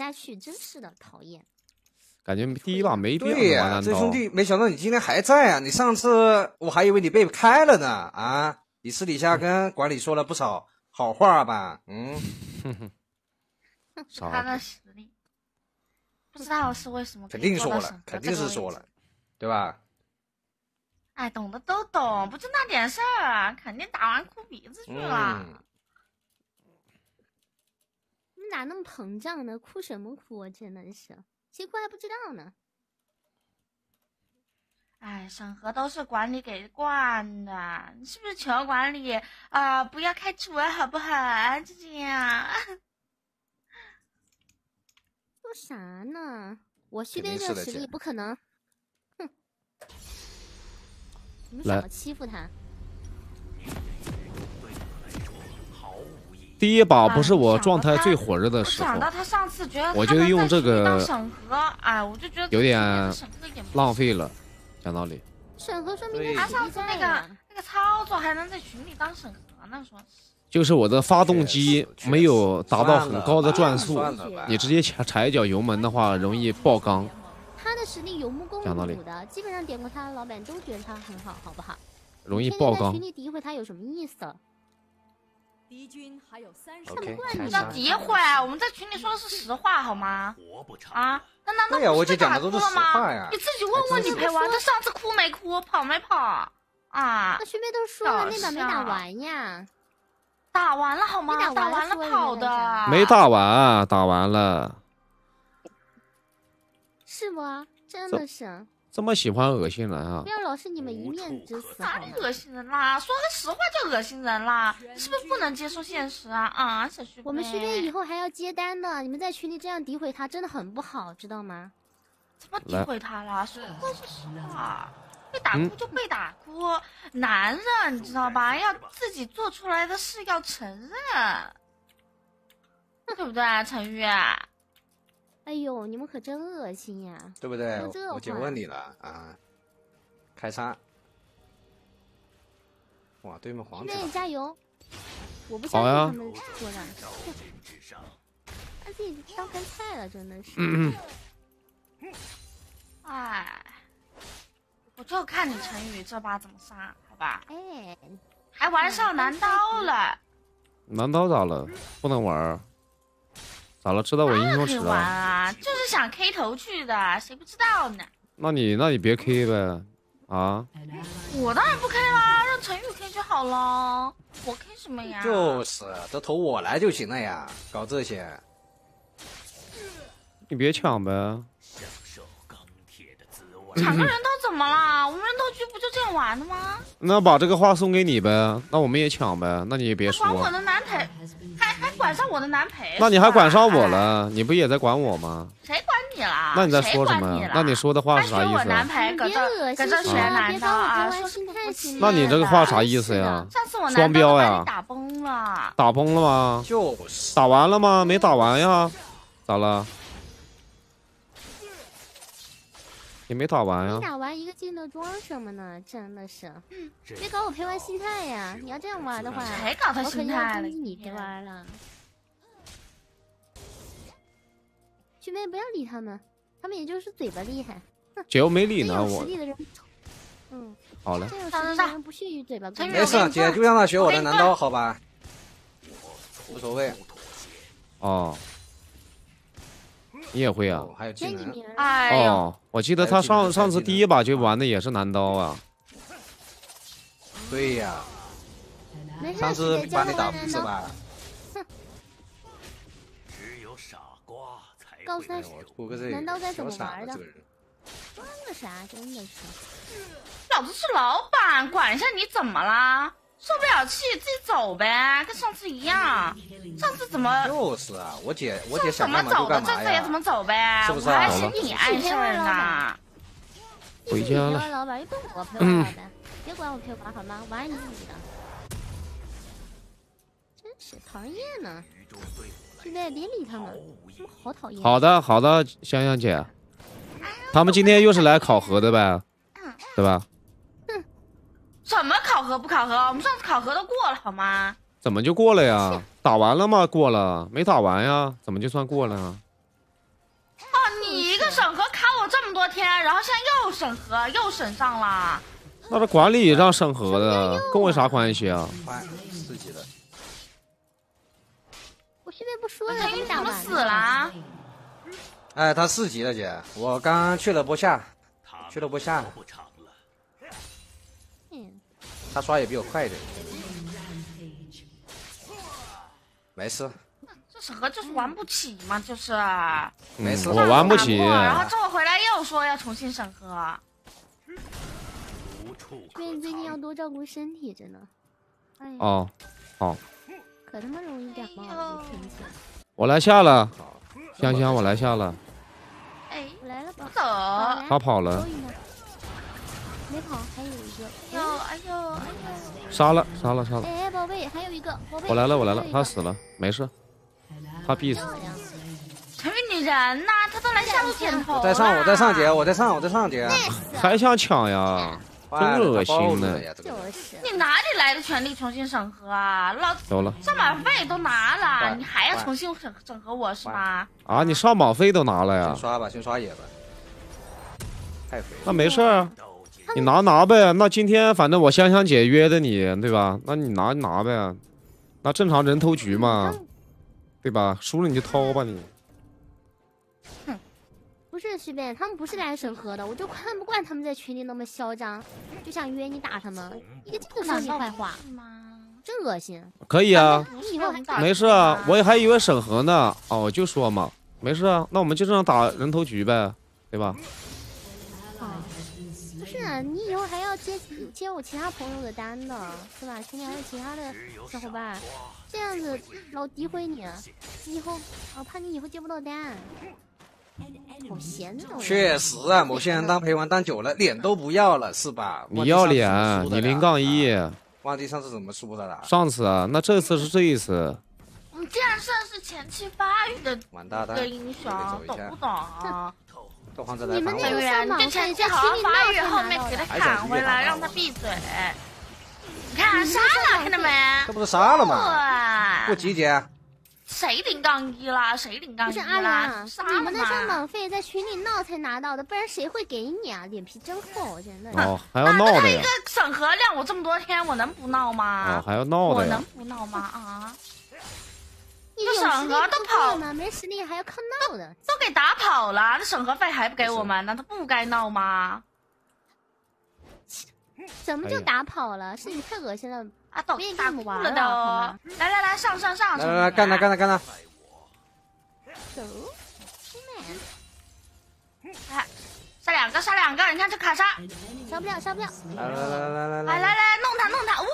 下去，真是的，讨厌。感觉第一把没变对呀、这兄弟，没想到你今天还在啊！你上次我还以为你被开了呢啊！你私底下跟管理说了不少好话吧？嗯，啥他的实力，不知道是为什么肯定说了肯定是说了，对吧？哎，懂的都懂，不就那点事儿啊，肯定打完哭鼻子去了。哪那么膨胀呢？哭什么哭？啊？真的是，谁哭还不知道呢？哎，审核都是管理给惯的，你是不是求管理啊、不要开除啊，好不好？就这样。说啥呢？我旭肯飞这实力不可能。哼，你们来少欺负他。第一把不是我哎状态最火热的时候我想，到他上次觉得我觉得他能在用这个当审核，哎，我就觉得有点浪费了。讲道理，审核说明对他上次那个。那个操作还能在群里当审核呢，说就是我的发动机没有达到很高的转速你直接踩踩一脚油门的话，容易爆缸。他的实力有目共睹的，基本上点过他的老板都觉得他很好，好不好？容易爆缸天天在群。里诋毁他有什么意思？敌军还有三十 OK，惯你叫开杀诋毁，我们在群里说的是实话，好吗？啊，那难道对呀我不是被打姐讲的都是哭了吗实话呀你自己问问你陪玩，他上次哭没哭，跑没跑？啊那，徐飞都说了，那把没打完呀。打完了好吗？没打打完了跑的，没打完，打完了。是不？真的是，这么喜欢恶心人啊不！要老是你们一面之词？哪里恶心人啦？说个实话就恶心人啦，你是不是不能接受现实啊？啊，小徐，我们徐飞以后还要接单的，你们在群里这样诋毁他，真的很不好，知道吗？怎么诋毁他啦？说话是实话，被打嗯哭就被打哭，男人你知道吧？要自己做出来的事要承认，对不对啊，陈玉？哎呦，你们可真恶心呀！对不对？我姐问你了啊，开杀！哇，对面皇徐飞子了，加油！我不好呀相信他们说的，他自己当干菜了，真的是。嗯嗯，哎，我就看你陈宇这把怎么杀，好吧？哎，还玩上男刀了，男刀咋了？不能玩儿？咋了？知道我英雄池了？啊，就是想 K 头去的，谁不知道呢？那你那你别 K 呗，啊？我当然不 K 啦，让陈宇 K 就好了，我 K 什么呀？就是这头我来就行了呀，搞这些。你别抢呗。抢个人头怎么啦？我们人头局不就这样玩的吗？那把这个话送给你呗，那我们也抢呗，那你也别管我，的男陪，还还管上我的男陪？那你还管上我哎？了，你不也在管我吗？谁管你了？那你在说什么那你说的话是啥意思我？男陪，搁别这搁这学了，别男的啊，说是不完心态服气？那你这个话啥意思呀？上次我双标呀打崩了，打崩了吗？就是打完了吗？没打完呀？咋了？也没打完没呀？打完一个劲的装什么呢？真的是，别搞我陪玩心态呀！你要这样玩的话，谁搞他我肯定要心态了？攻击你陪玩了。徐飞不要理他们，他们也就是嘴巴厉害。姐又没理呢，我嗯，好了，真有实力的人不屑于嘴巴没事，姐就让他学我的男刀，好吧？无所谓。哦，你也会啊？哦，还有技能，签你名儿了。哎，哦，我记得他上上次第一把就玩的也是男刀啊。对呀，上次把你打教我玩刀。不是吧？告诉他哎我出个这个，男刀该怎么玩的。装个啥？真的是。老子是老板，管一下你怎么啦？受不了气自己走呗，跟上次一样。上次怎么就是啊，我姐我姐想怎么走的，干嘛就干嘛呀这次也怎。么走呗？是不是我还啊是你碍事儿呢。回家了老板又不是我陪玩老板，别管我陪玩好吗？玩你自己的。真是讨人厌呢。现在别理他们，他们好讨厌。好的，好的，香香姐，他们今天又是来考核的呗，对吧？什么考核不考核？我们上次考核都过了好吗？怎么就过了呀？打完了吗？过了，没打完呀？怎么就算过了你一个？审核卡我这么多天，然后现在又审核，又审上了。那是管理让审核的，跟我有啥关系啊？快四级的，我现在不说了，你怎么死了？哎，他四级了姐，我刚去了波下，去了波下，嗯，他刷也比我快一点，没事，这审核就是玩不起嘛，就是。没事嗯我玩不起然后这会回来又说要重新审核。所以你最近要多照顾身体，真的。哦，好，可他妈容易感冒了，这天气。我来下了，香香，我来下了，哎，我来了，宝不。走。哎他跑了？没跑，还有一个。呦哎呦哎杀了，杀了，杀了，哎，宝贝，还有一个，宝贝。我来了，我来了他死了，没事，他必死。你人呐，他都来下路点头。我在上，我在上姐，我在上，我在上姐，还想抢呀？真恶心呢呀就是。你哪里来的权利重新审核啊？老子走了上马费都拿了，你还要重新审审核我是吗？啊！你上保费都拿了呀？先刷吧，先刷野吧，太肥了。那没事儿，你拿拿呗。那今天反正我香香姐约的你，对吧？那你拿拿呗。那正常人头局嘛，对吧？输了你就掏吧你。哼不是徐贝，他们不是来审核的，我就看不惯他们在群里那么嚣张，就想约你打他们，一个劲的说你坏话，是吗？真恶心。可以啊，你以后还没事啊，我也还以为审核呢。哦，我就说嘛，没事啊，那我们就这样打人头局呗，对吧？啊，你以后还要接接我其他朋友的单的，是吧？群里还有其他的小伙伴，这样子老诋毁你，你以后我怕你以后接不到单。好闲的，确实啊，某些人当陪玩当久了，脸都不要了，是吧？你要脸你零杠一。啊忘记上次怎么输的了？上次啊，那这次是这一次。我们剑圣是前期发育的完大蛋一个，英雄，懂不懂啊？你们那个你就前期好好发育，后面给他砍回来，让他闭嘴。你看杀了，看到没？这不是杀了吗？不对，集结，谁零杠一啦？谁零杠一不是阿你们那上嘛？网费在群里闹才拿到的，不然谁会给你啊？脸皮真厚，真的。哦，还要闹的呀那他一个？审核量我这么多天，我能不闹哦吗，？还要闹的我能？不闹吗？啊，你有这审核都跑了？没实力还要靠闹的。都给打跑了，那审核费还不给我们，难道不该闹吗？怎么就打跑了？是你太恶心了。啊，都不愿意打跟你们玩了哭了都。来来来，上上上！来来来，干他干他干他！走，来，杀两个，杀两个！你看这卡杀，杀不了，杀不了。来来来来来来来来来，弄他弄他！呜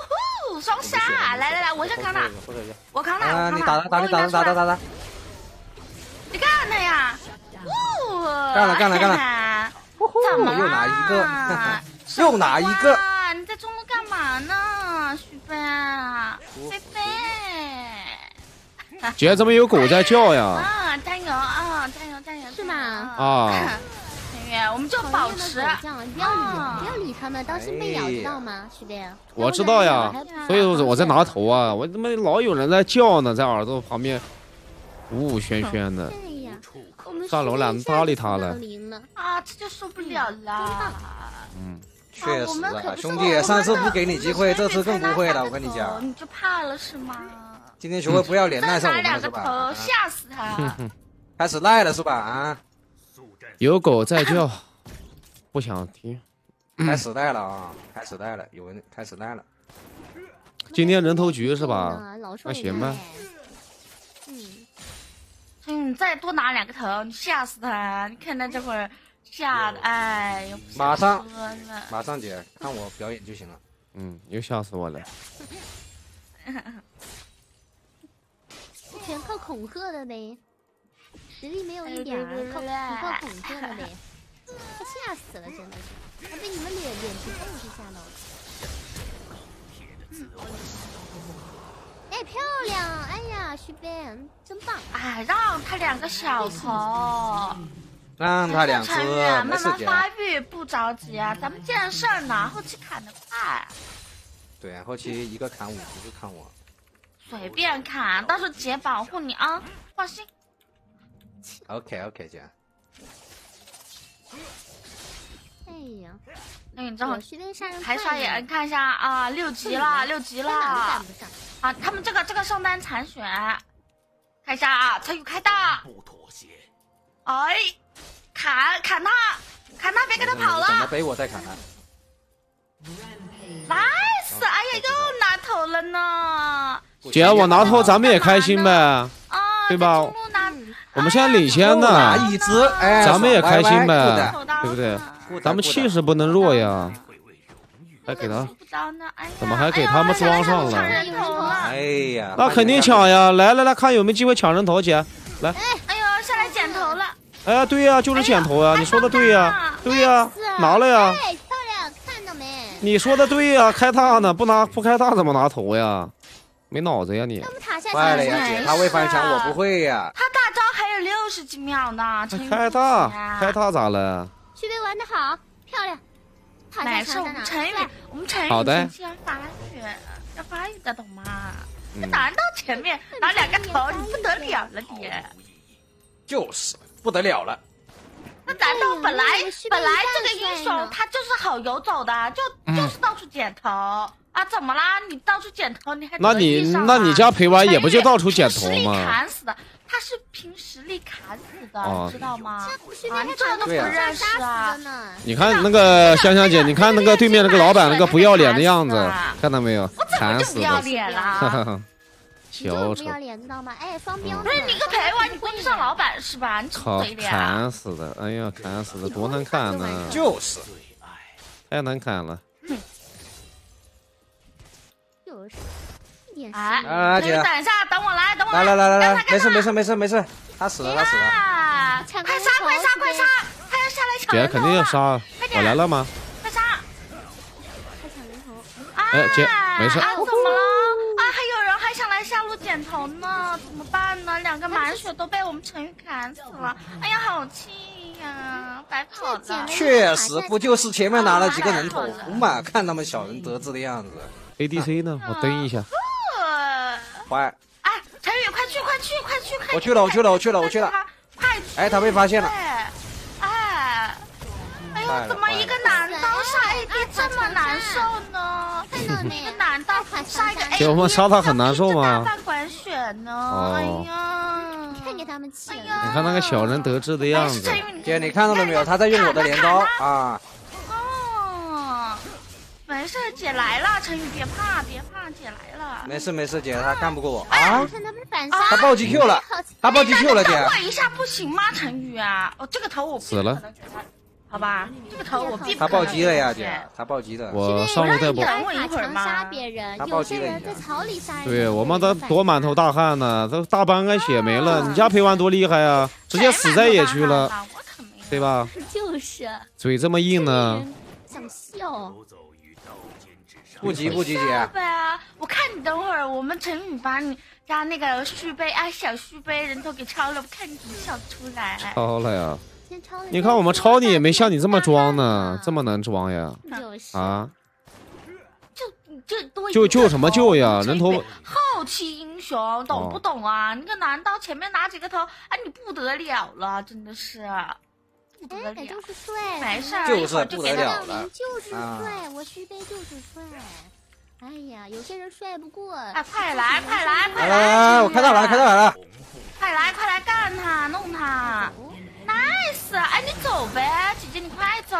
呼，双杀！来来来，我先扛他，我扛他，啊，我扛你打他打你打他打他打他，你干他呀！呜，干了干了干了了！呼呼怎么又拿一个，又拿一个，你在中路干嘛呢，徐飞？菲菲，姐怎 么有狗在叫呀？啊，加油啊，加油加油！是吗啊，我们就保持不要理，啊不要理他们，当心被咬，哎知道吗，徐贝？我知道呀所以说我在拿头啊，我他妈老有人在叫呢，在耳朵旁边呜呜喧喧的。上楼了徐贝搭理他了。啊，这就受不了了。嗯，确实兄弟，上次不给你机会，这次更不会了，我跟你哦讲。你就怕了是吗？今天学会不要脸赖上我们再打两个了是吧？头，啊吓死他！开始赖了是吧？啊，有狗在叫，不想听。开时代了啊，开时代了，有人开始赖了。今天人头局是吧？那行吧嗯，嗯，你再多拿两个头，你吓死他！你看他这会儿吓的，哎呦，马上马上姐，看我表演就行了。嗯，又吓死我了。全靠恐吓的呗，实力没有一点哎对对儿，靠对只靠恐吓的嘞，快吓死了，真的是，还被你们脸脸皮厚是吓到了。哎，漂亮！哎呀，徐飞，真棒！哎，让他两个小头，让他两只陈宇没慢慢。发育，不着急啊，咱们见事儿呢，后期砍得快，对啊，后期一个砍五，一个砍我。随便砍，到时候姐保护你啊，放心。OK OK 姐，哎呀，那，你知道我徐冰杀人还刷野，你看一下啊，六级了，六级了。啊！他们这个这个上单残血，看一下啊，陈宇开大，不妥协。哎，砍砍他，砍他，别跟他跑了等他背我再砍他。，nice！哎呀，又拿头了呢，姐，我拿头，咱们也开心呗。啊，对吧我们现在领先呢，一只，哎，咱们也开心呗对不对咱们气势不能弱呀。还给他，怎么还给他们装上了哎呀那肯定抢呀！来来来，看有没有机会抢人头，姐。来，哎呦，下来剪头了，哎呀，对呀，就是剪头呀，你说的对呀，对呀拿了呀。哎，漂亮，看到没？你说的对呀，开大呢，不拿不开大怎么拿头呀？没脑子呀你坏了呀，抢姐，他会翻墙，我不会呀。他大招还有六十几秒呢，陈开大啊开大咋了？徐冰玩的好，漂亮。没事，我？们陈宇来，我们陈宇好的前期要发育，要发育的懂吗？嗯这男到前面拿两个头，你不得了了你！就是不得了了。那难道本来本来这个英雄他就是好游走的，就嗯就是到处剪头啊？怎么啦？你到处剪头，你还那你那你家陪玩也不就到处剪头陈宇凭实力吗？砍死的，他是凭实力砍死的，知道吗？徐啊，你这个都不认识啊。你看那个香香姐，你看那个对面那个老板那个不要脸的样子，看到没有？我怎么就不要！脸哈哈啦？哈，你这小丑不，要脸，知道吗？哎，双标。不是你个陪玩，你关上老板是吧？你靠嘴，脸啊！砍死的！哎呀，砍死的，多难看呢，就是，太难看了。就是啊，姐，陈宇等一下，等我来，等我来来来来来，没事没事没事没事，他死了他死了。快杀快杀快杀！他要下来抢姐人头肯定要杀，快我来了吗？快杀！快抢人头。啊！哎姐没事啊，怎么了？啊，还有人还想来下路捡头呢，怎么办呢？两个满血都被我们陈宇砍死了，哎呀，好气呀！白跑了。确实，不就是前面拿了几个人头嘛？看他们小人得志的样子，ADC 呢？我登一下。呃坏。哎，陈宇，快去快去快去快去！我去了我去了我去了我去了快去！哎他被发现了哎，哎呦，怎么一个男刀杀 AD 这么难受呢？看到没一个男刀杀一个 AD，姐我们杀他很难受吗大管血呢？哦哎呀，看给他们气了。哎呀你看那个小人得志的样子，姐，你看到了没有？他在用我的镰刀啊！哦，没事，姐来了，陈宇别怕别怕，姐来了。没事没事，姐，他干不过我啊！他不是反杀，他暴击 Q 了，他暴击 Q 了，姐等。我一下不行吗，陈宇啊？哦，这个头我必死了好吧？这个头我必不他暴击了呀，姐，他暴击的。我上路再补。等我一会儿嘛杀别人，他有暴击了一下些人在草里杀人。对我们都多满头大汗呢，都大半个血没了。你家陪玩多厉害啊，直接死在野区了，我可没对？吧？就是嘴这么硬呢，想笑。不急不急，是姐。呗啊！我看你等会儿，我们陈宇把你家那个续杯啊小续杯人头给抄了，我看你怎么笑得出来。超了呀！先抄了你看我们抄你也没像你这么装呢，这么能装呀？就是啊，就就多一救救什么救呀人头后期英雄，懂不懂啊？那个男刀前面拿几个头，哎，你不得了了，真的是不得哎，了。就是帅，没事儿，就给他得了了就是啊帅，我徐杯就是帅。哎呀，有些人帅不过。哎，快来，快来，快来来来，我看到了，开到了。快来，快来干他，弄他，nice！哎，你走呗，姐姐你快走，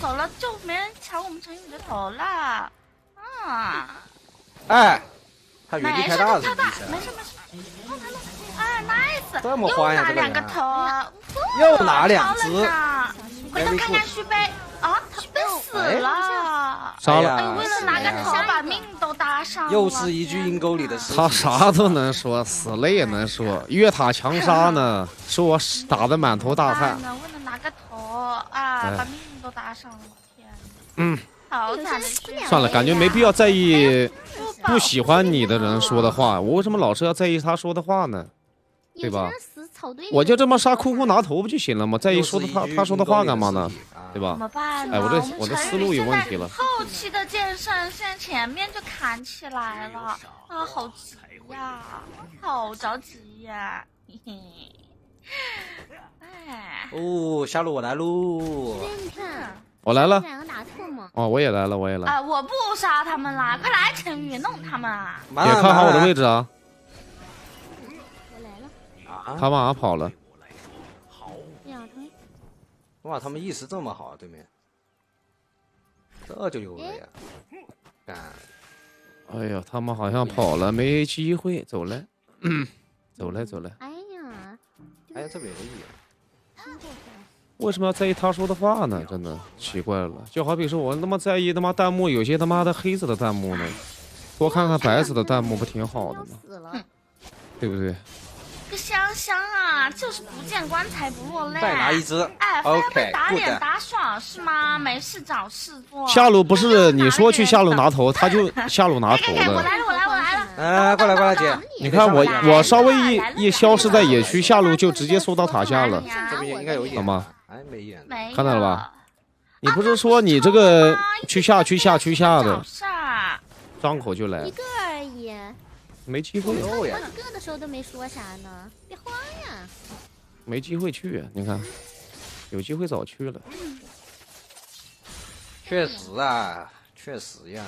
走了就没人抢我们陈宇的头了。啊，哎，他原地没事，开大了，他大？没事没事，弄他弄，nice！这么欢呀又拿两个头，又拿两只回头看看续杯啊，续杯死哎了。杀了。哎，为了拿个头哎把命都搭上了，又是一句阴沟里的尸体。他啥都能说，死了也能说，越塔强杀呢，说我打的满头大汗。为了拿个头啊，哎把命都搭上了，天！嗯，算了，感觉没必要在意不不喜欢你的人说的话，我为什么老是要在意他说的话呢？有对吧我就这么杀哭哭拿头不就行了吗？在意说的他他说的话干嘛呢对吧怎？么办呢？哎我这我这思路有问题了后期的剑圣现在前面就砍起来了啊，好急呀，好着急呀，嘿嘿。哎，哦，下路我来喽。对，你看，我来了。两个打特么？哦，我也来了，我也来了。啊！我不杀他们啦，快来陈宇弄他们啊！也看好我的位置啊！他往哪跑了？两成。哇，他们意识这么好，对面，这就有了呀！干，哎呀，他们好像跑了，没机会，走了，嗯，走了，走了。哎呀，哎，这边有个野，听过分。为什么要在意他说的话呢？真的奇怪了。就好比说我他妈在意他妈弹幕，有些他妈的黑色的弹幕呢，多看看白色的弹幕不挺好的吗？死了，对不对？个香香啊，就是不见棺材不落泪。再拿一只哎，非要被，OK，打脸打爽是吗？没事找事做。下路不是你说去下路拿头，他就 下路拿头给给给，我。来了，我来了，我来了。哎，过来过来，姐，你看我我稍微一一消失在野区，下路就直接缩到塔下了，这边应该有眼好吗？哎，没野呢。没看到了吧？你不是说你这个去下去下去下的找，事儿张口就来一，个而已。没机会，有呀好，几个的时候都没说啥呢，别慌呀。没机会去。你看，有机会早去了。确实啊，确实呀，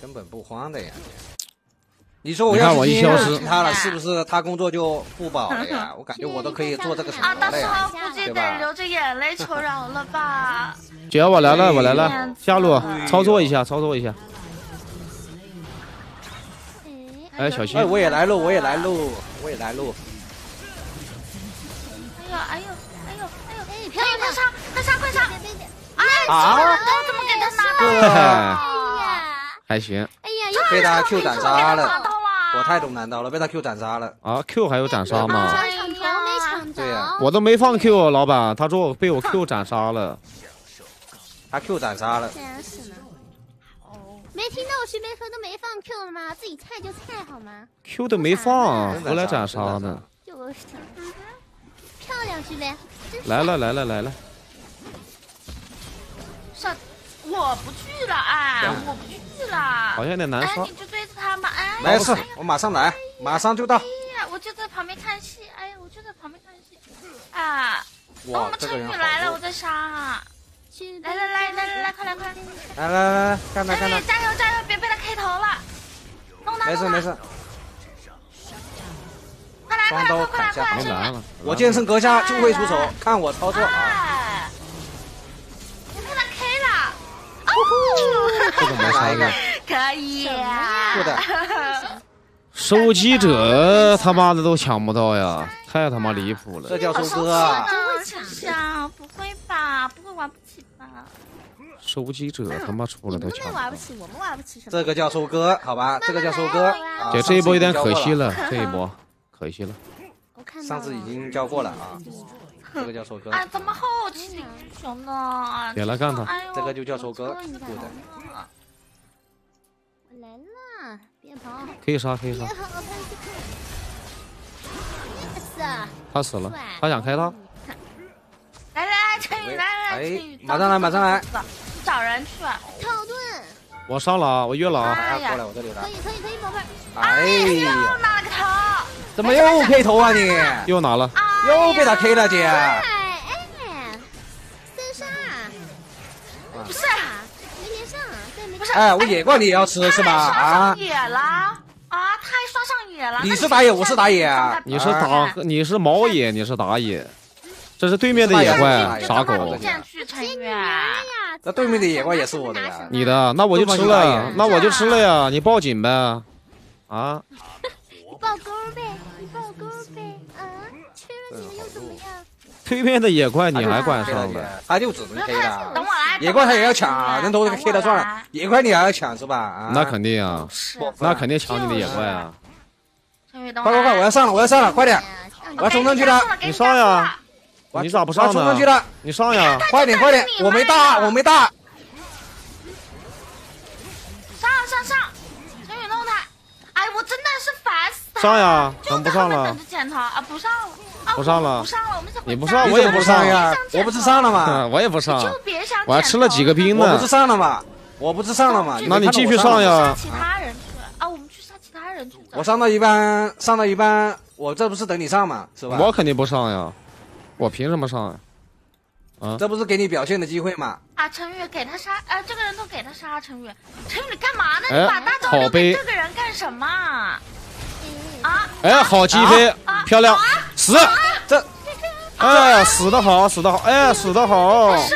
根本不慌的呀。你说我你看要是今天我一消失让他了，是不是他工作就不保了呀？我感觉我都可以做这个什啊，到时么了呀候，估计得流着眼泪求饶了吧？姐，我来了，我来了哎，下路操作一下，操作一下。哎，哎，小心哎，，我也来喽，我也来喽，我也来喽。哎呦哎呦哎呦哎呦！哎，漂亮，快！杀快杀快杀！哎，啊这个人怎么给他拿到了？哎呀，还行哎呀，又被他 Q 斩杀了，我太懂难刀了，被他 Q 斩杀了。啊！Q 还有斩杀吗？对呀，我都没放 Q，老板，他说我被我 Q 斩杀了。他 Q 斩杀了。没听到我徐飞说都没放 Q 了吗？自己菜就菜好吗？Q 都没放，回来斩杀呢。就是，漂亮是来了来了来了，上，我不去了，哎，我不去了。好像有点难哎，刷你。就追着他嘛，哎。没事，我马上来，马上就到。哎呀，我就在旁边看戏，哎呀，我就在旁边看戏。啊，等我们，陈这个人好宇来了，我在杀。来来来来来来，快来快来！来来来来，干他干他，加油加油，别被他 K 头了。弄他没事没事，快来快来快来快来！来了，我剑圣阁下就会出手，看我操作啊！被他 K 了。哦，这怎么杀的？可以呀。是的，收集者他妈的都抢不到呀，太他妈离谱了这。叫收好割啊！啊，想想不会吧？不会玩不收集者他妈出来都抢不到没玩不。起，我们玩不起什么？这个叫收割，好吧？这个叫收割。啊姐，这一波有点可惜。了，这一波 可惜了。上次已经交过了啊，这个叫收割。哎，怎么后期英雄呢？别来干他哎这个就叫收割我来了，别跑，可以杀，可以杀。他死了，他想开他。来来来，陈宇来来来，哎陈宇，马上来马上来，你找人去。跳盾，我上了啊，我越了啊。啊，哎呀过来我这里来可。以可以可以，宝贝儿。哎又，拿了个头，怎么又 K 头啊你？又拿了，又被他 K 了姐。哎哎，三杀，不是啊，没连上，对没不是，哎，我野怪你也要吃是吧？刷啊上，野了啊，他还刷上野了。你是打野我是打野啊你是打你是毛野，你是打野，这是对面的野怪，傻狗。那对面的野怪也是我的呀你的，那我就吃了，那我就吃了呀，你报警呗。啊，你报钩呗，你报钩呗，啊，吃了你们又怎么样？对面的野怪你还管上了？他就只能 K 等了。我来，野怪他也要抢，人头等我 K 了算了，野怪你还要抢是吧？啊，那肯定啊，那肯定抢你的野怪啊。快快快，我要上了，我要上了，快点！我要冲上去了，你上呀，你咋不上呢？冲上去了，你上呀，快点快点！我没大，我没大。上上上，陈宇弄他，哎，我真的是烦死他了。上呀，怎么不上了等？着捡他啊，不上了，啊不上了不上了，我们你不上我也不上呀？我不是上了吗？嗯我也不上，就别想我还吃了几个兵呢我不是。上了吗？我不是上了吗？那你继续上呀杀其他人去啊，我们去杀其他人去。我上到一半，上到一半，我这不是等你上吗？是吧？我肯定不上呀，我凭什么上啊？啊这不是给你表现的机会吗？啊，陈宇给他杀，呃，这个人都给他杀，陈宇，陈宇你干嘛呢？哎你把大招留给这个人干什么？啊，哎，好击飞啊，漂亮，死！这哎，死的好，死的好，哎，死的好，是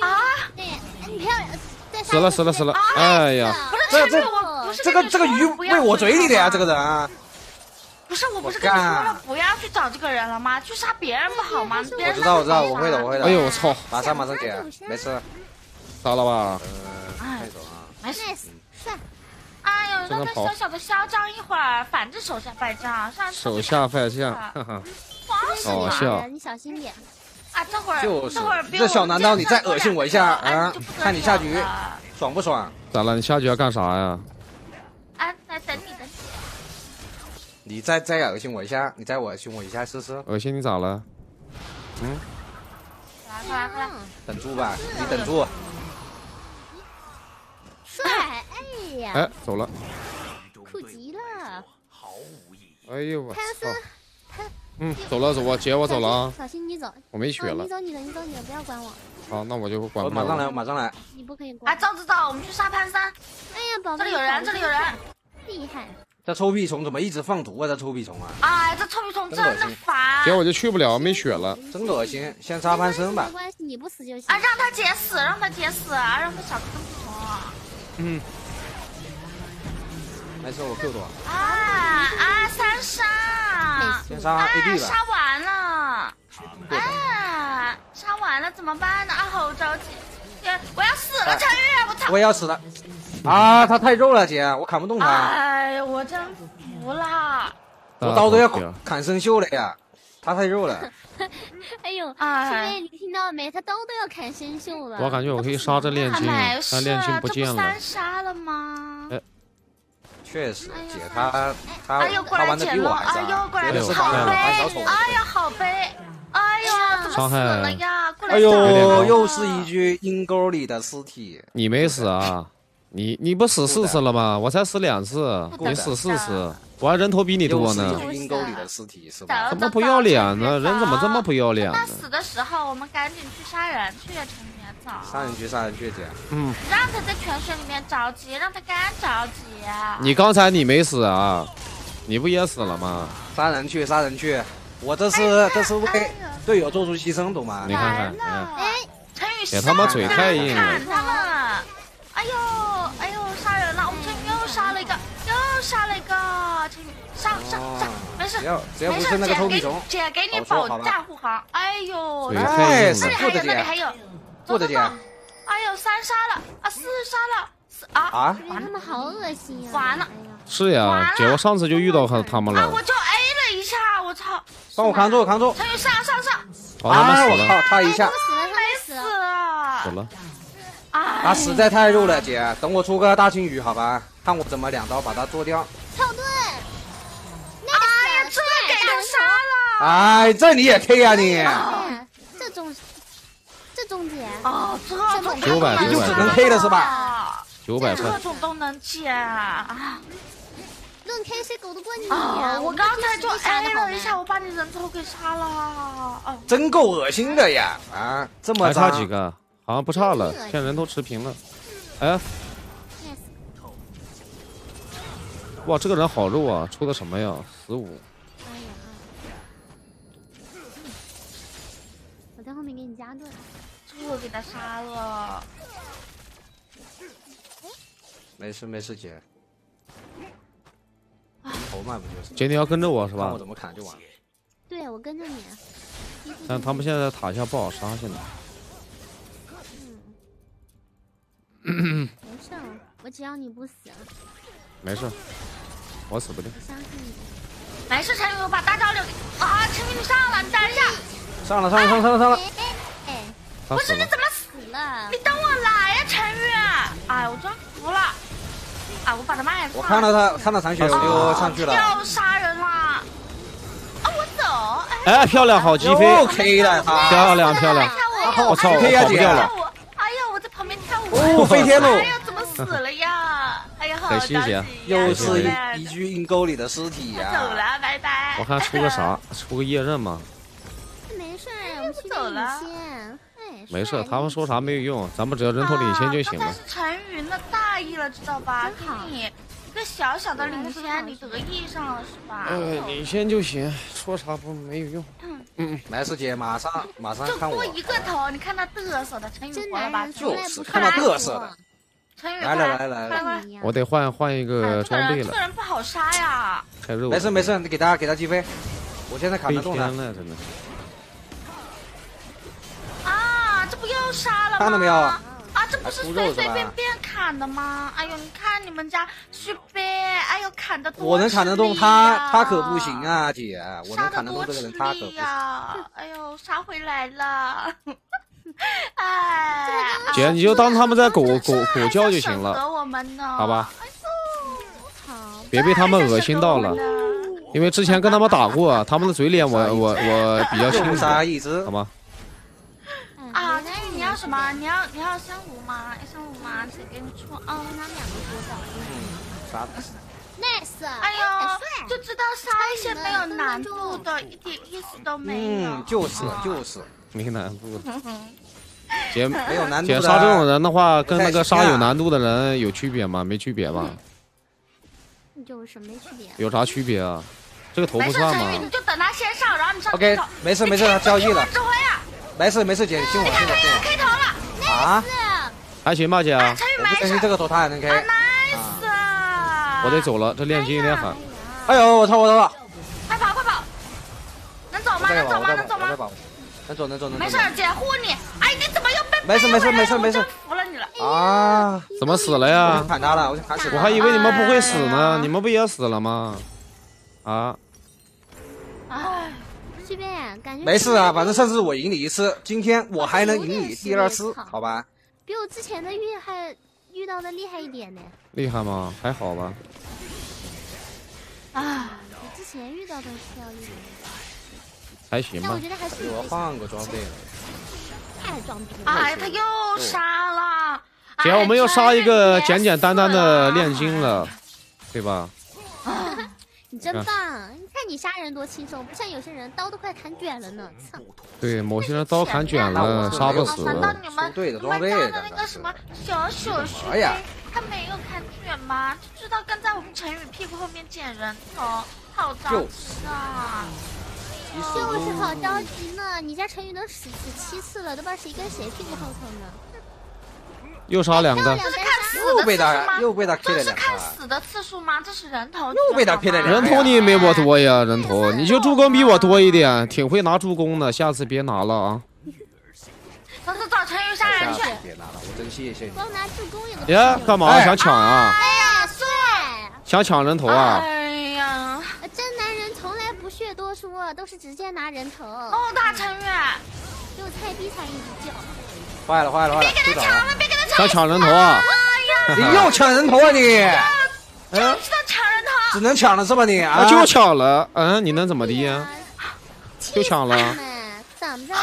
啊，啊，你漂亮，死了死了死了，哎呀，不是这陈宇，这我不是这个这个鱼喂我嘴里的呀，这个人啊。不是我不是跟你说了不要去找这个人了吗？去杀别人不好吗？别人我知道我知道，我会的我会的。哎呦我操，马上马上姐，没事。杀了吧？没事。帅，哎呦，让他小小的嚣张一会儿，反正手下败将，上手下败将，哈哈，慌死了搞笑你小心点。啊！这会儿就是这会儿这小难道你再恶心我一下啊看你下局了了爽不爽？咋了？你下局要干啥呀？啊，来等你等你。再再恶心我一下，你再恶心我一下试试，恶心你咋了？嗯来快来快来！等住吧，你等住。帅，哎呀，哎，走了。酷极了。毫无意义。哎呦我泰操斯！，嗯，走了走了，姐我走了啊，小心你走，我没血了哦你。走你的，你走你的，不要管我，好，那我就管不了了。我马上来，我马上来。你不可以啊，管。赵指导，我们去杀潘三，哎呀，宝贝，这里有人，这里有人。厉害。这臭屁虫怎么一直放毒啊？这臭屁虫啊，哎，这臭屁虫真的烦姐我就去不了，没血了。真恶心。先杀潘生吧没。关系，你不死就行。啊！让他姐死，让他姐死，啊！让他小臭屁虫。嗯，没事，我 Q 多。啊啊！三杀，先杀啊 AD 吧。杀完了，啊，杀完了怎么办呢？啊，好着急，天我要死了，陈宇，我操！我也要死了。啊，他太肉了，姐，我砍不动他，哎呀，我真服了。我刀都要啊砍生锈了呀。他太肉了，哎呦，哎师妹，你听到没？他刀都要砍生锈了。我感觉我可以杀这炼金，但炼金不见了不三。杀了吗？哎确实姐她她哎呦，过她玩的来捡了，比我还哎呦，好悲，把把小丑。哎呀，好悲，哎呦，怎么死了呀？过来哎呦，又是一具阴沟里的尸体。你没死啊？你你不死四次了吗？我才死两次，你死四次，我还人头比你多呢阴沟里的尸体是吧？怎么不要脸呢？人怎么这么不要脸呢？他死的时候，我们赶紧去杀人去，陈宇走，杀人去，杀人去，姐。嗯，让他在泉水里面着急，让他干着急。你刚才你没死啊？你不也死了吗？杀人去，杀人去！我这是这是为队友做出牺牲，懂吗你？看看，完你看，了，陈宇也他妈嘴太硬了哎呦哎呦，杀人了！我们陈宇又杀了一个，又杀了一个，陈宇上上上，没事没事，不是那个姐给姐给你保驾护航。哎呦，嘴那里还有那里还有，顾着姐走走走哎呦，三杀了啊，四杀了，四啊啊！哎他们好恶心呀！完了是呀，姐，我上次就遇到他他们啊！了我，就 A 了一下，我操！帮我扛住，扛住！陈宇上上上，好他妈啊！死了，我靠，他一下没死死了。他实在太肉了，姐。等我出个大青鱼，好吧？看我怎么两刀把他做掉。跳盾，哎呀，这给他杀了！哎，这你也 K 啊你？哎，这种这种姐，哦，这种九百你就只能 K 了是吧？九百分这，种都能捡啊！论 K 谁狗得过你啊呀？我刚才就杀 A 的了一下，我把你人头给杀了。哦，真够恶心的呀！啊，这么还差脏几个？好像不差了，现在人都持平了。哎，哇，这个人好肉啊！出的什么呀？十五。哎呀，我在后面给你加盾。这给他杀了。没事没事，姐。头嘛不就是？姐，你要跟着我是吧看我？怎么砍就完了。对，我跟着你。但他们现在塔下不好杀，现在。没事儿，我只要你不死，没事，我死不掉。我相信你。没事，陈宇，我把大招留给啊！陈宇，你上了，你等一下。上了上了上了上了上了！不是你怎么死？了你！等我来呀，陈宇！哎，我真服了。啊，我把他卖了。我看到他看到残血，我就上去了。又杀人了。啊，我走。哎，哎，漂亮，好击飞，又 K 了他。漂亮漂亮。我操，我可以啊姐跑不掉了。跳舞。哎呀，我在旁边跳舞。哦，飞天喽！哎呀，怎么死了呀？哎呀，好可惜姐着急呀又是一一具阴沟里的尸体我呀、走了，拜拜。我看出个啥？出个夜刃吗？没事儿我走了没事，他们说啥没有用，咱们只要人头领先就行了啊。是陈宇那大意了，知道吧？真好给你一个小小的领先，你得意上了是吧？呃，领先就行，说啥不没有用。没事姐，马上马上就多。一个头，你看他嘚瑟的，陈宇真活了吧？就是看他嘚瑟的陈宇来过来了来我得换换一哎个这个装备了人这个，人不好杀呀！没事没事，你给他给他击飞，我现在砍飞得动他天。了，真的。啊，这不又杀了吗？看到没有啊，这不是随随便便砍的吗？哎呦，你看你们家旭飞，哎呦，砍的多我能砍得动他，他可不行！啊，姐，我能砍的多吃得动这个人，他可不力行。呀！哎呦，杀回来了！哎，姐，你就当他们在狗狗狗叫就行了，我们呢，好吧？别被他们恶心到了。因为之前跟他们打过，他们的嘴脸我我我比较清楚，杀一只好，吗？嗯啊，什么？你要你要香炉吗？要香炉吗？姐给你出啊！他们两个多少杀？nice，哎呦，就知道杀一些没有难度的，一点意思都没有。嗯，就是就是，没难度的。姐没有难度姐的。杀这种人的话，跟那个杀有难度的人有区别吗？没区别吧？就是没区别。有啥区别啊？这个头，不算吗，？你就等他先上，然后你上 OK，没事没事，他交易了，指挥啊！没事没事，姐，你信我信我信开头了，我啊！还行吧，姐。啊，我不相信这个头他还能开。啊，nice 啊！我得，走了，这练筋有点狠。哎呦，我操我操！快跑快跑！能走吗？能走吗？能走吗？能走能走能走。没事，姐护你。哎，你怎么又被没事没事没事没事我真服了你了。啊！怎么死了呀他了，我死。我还以为你们不会死哎呢，呀你们不也死了吗？啊，哎，随便，感觉没事啊，反正上次我赢你一次，今天我还能赢你第二次，好吧？比我之前的遇还遇到的厉害一点呢。厉害吗？还好吧。啊，比之前遇到的是要厉害，还行吧但我。觉得还是我换个装备了。太装逼了。哎，他又杀了。姐，哎我们又杀一个简简单单的炼金了，对吧？你真棒！你看你杀人多轻松，不像有些人刀都快砍卷了呢。操！对，某些人刀砍卷了，杀不死。难道你们收队的你装备们家的那个什么小小旭哎呀他没有砍卷吗？就知道跟在我们陈宇屁股后面捡人头，好着急啊！就是好着急呢，你家陈宇都死死七次了，都不知道谁跟谁屁股后头呢。又杀两个，这是看死又被的次数吗他？又被他 K 了两这是看个，死的次数吗？这是人头，又被他 K 了两人个头你也没我多呀，人头你就助攻比我多一点，挺会拿助攻的，下次别拿了啊！走走走，陈宇杀人去！别拿了，我真谢谢你。光拿助攻也呀，干嘛哎想抢啊？哎呀，帅！想抢人头啊？哎呀，呃真男人从来不屑多说，都是直接拿人头。哦，大陈宇，只有菜逼才一直叫。坏了坏了坏了，别给他抢了，别给他抢！想抢人头啊？哎呀，你又抢人头啊你？就嗯，知道抢人头！只能抢了是吧你啊？啊，就抢了，嗯，你能怎么的呀？呀？就抢了怎么着？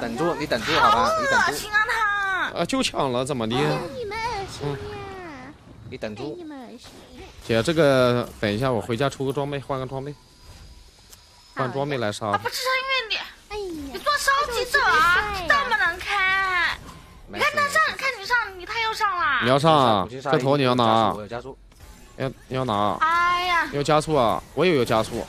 等住，你等住好吧，你等住，恶心啊他！啊，就抢了，怎么的？给你等住。姐，这个等一下，我回家出个装备，换个装备，换装备来啊，杀。不是陈宇，你哎你呀，做烧鸡者啊？你你看他上，看你上，你他又上了。你要上啊这头你要拿啊我？有加速，要要拿啊？哎呀，要加速啊？我也有加速，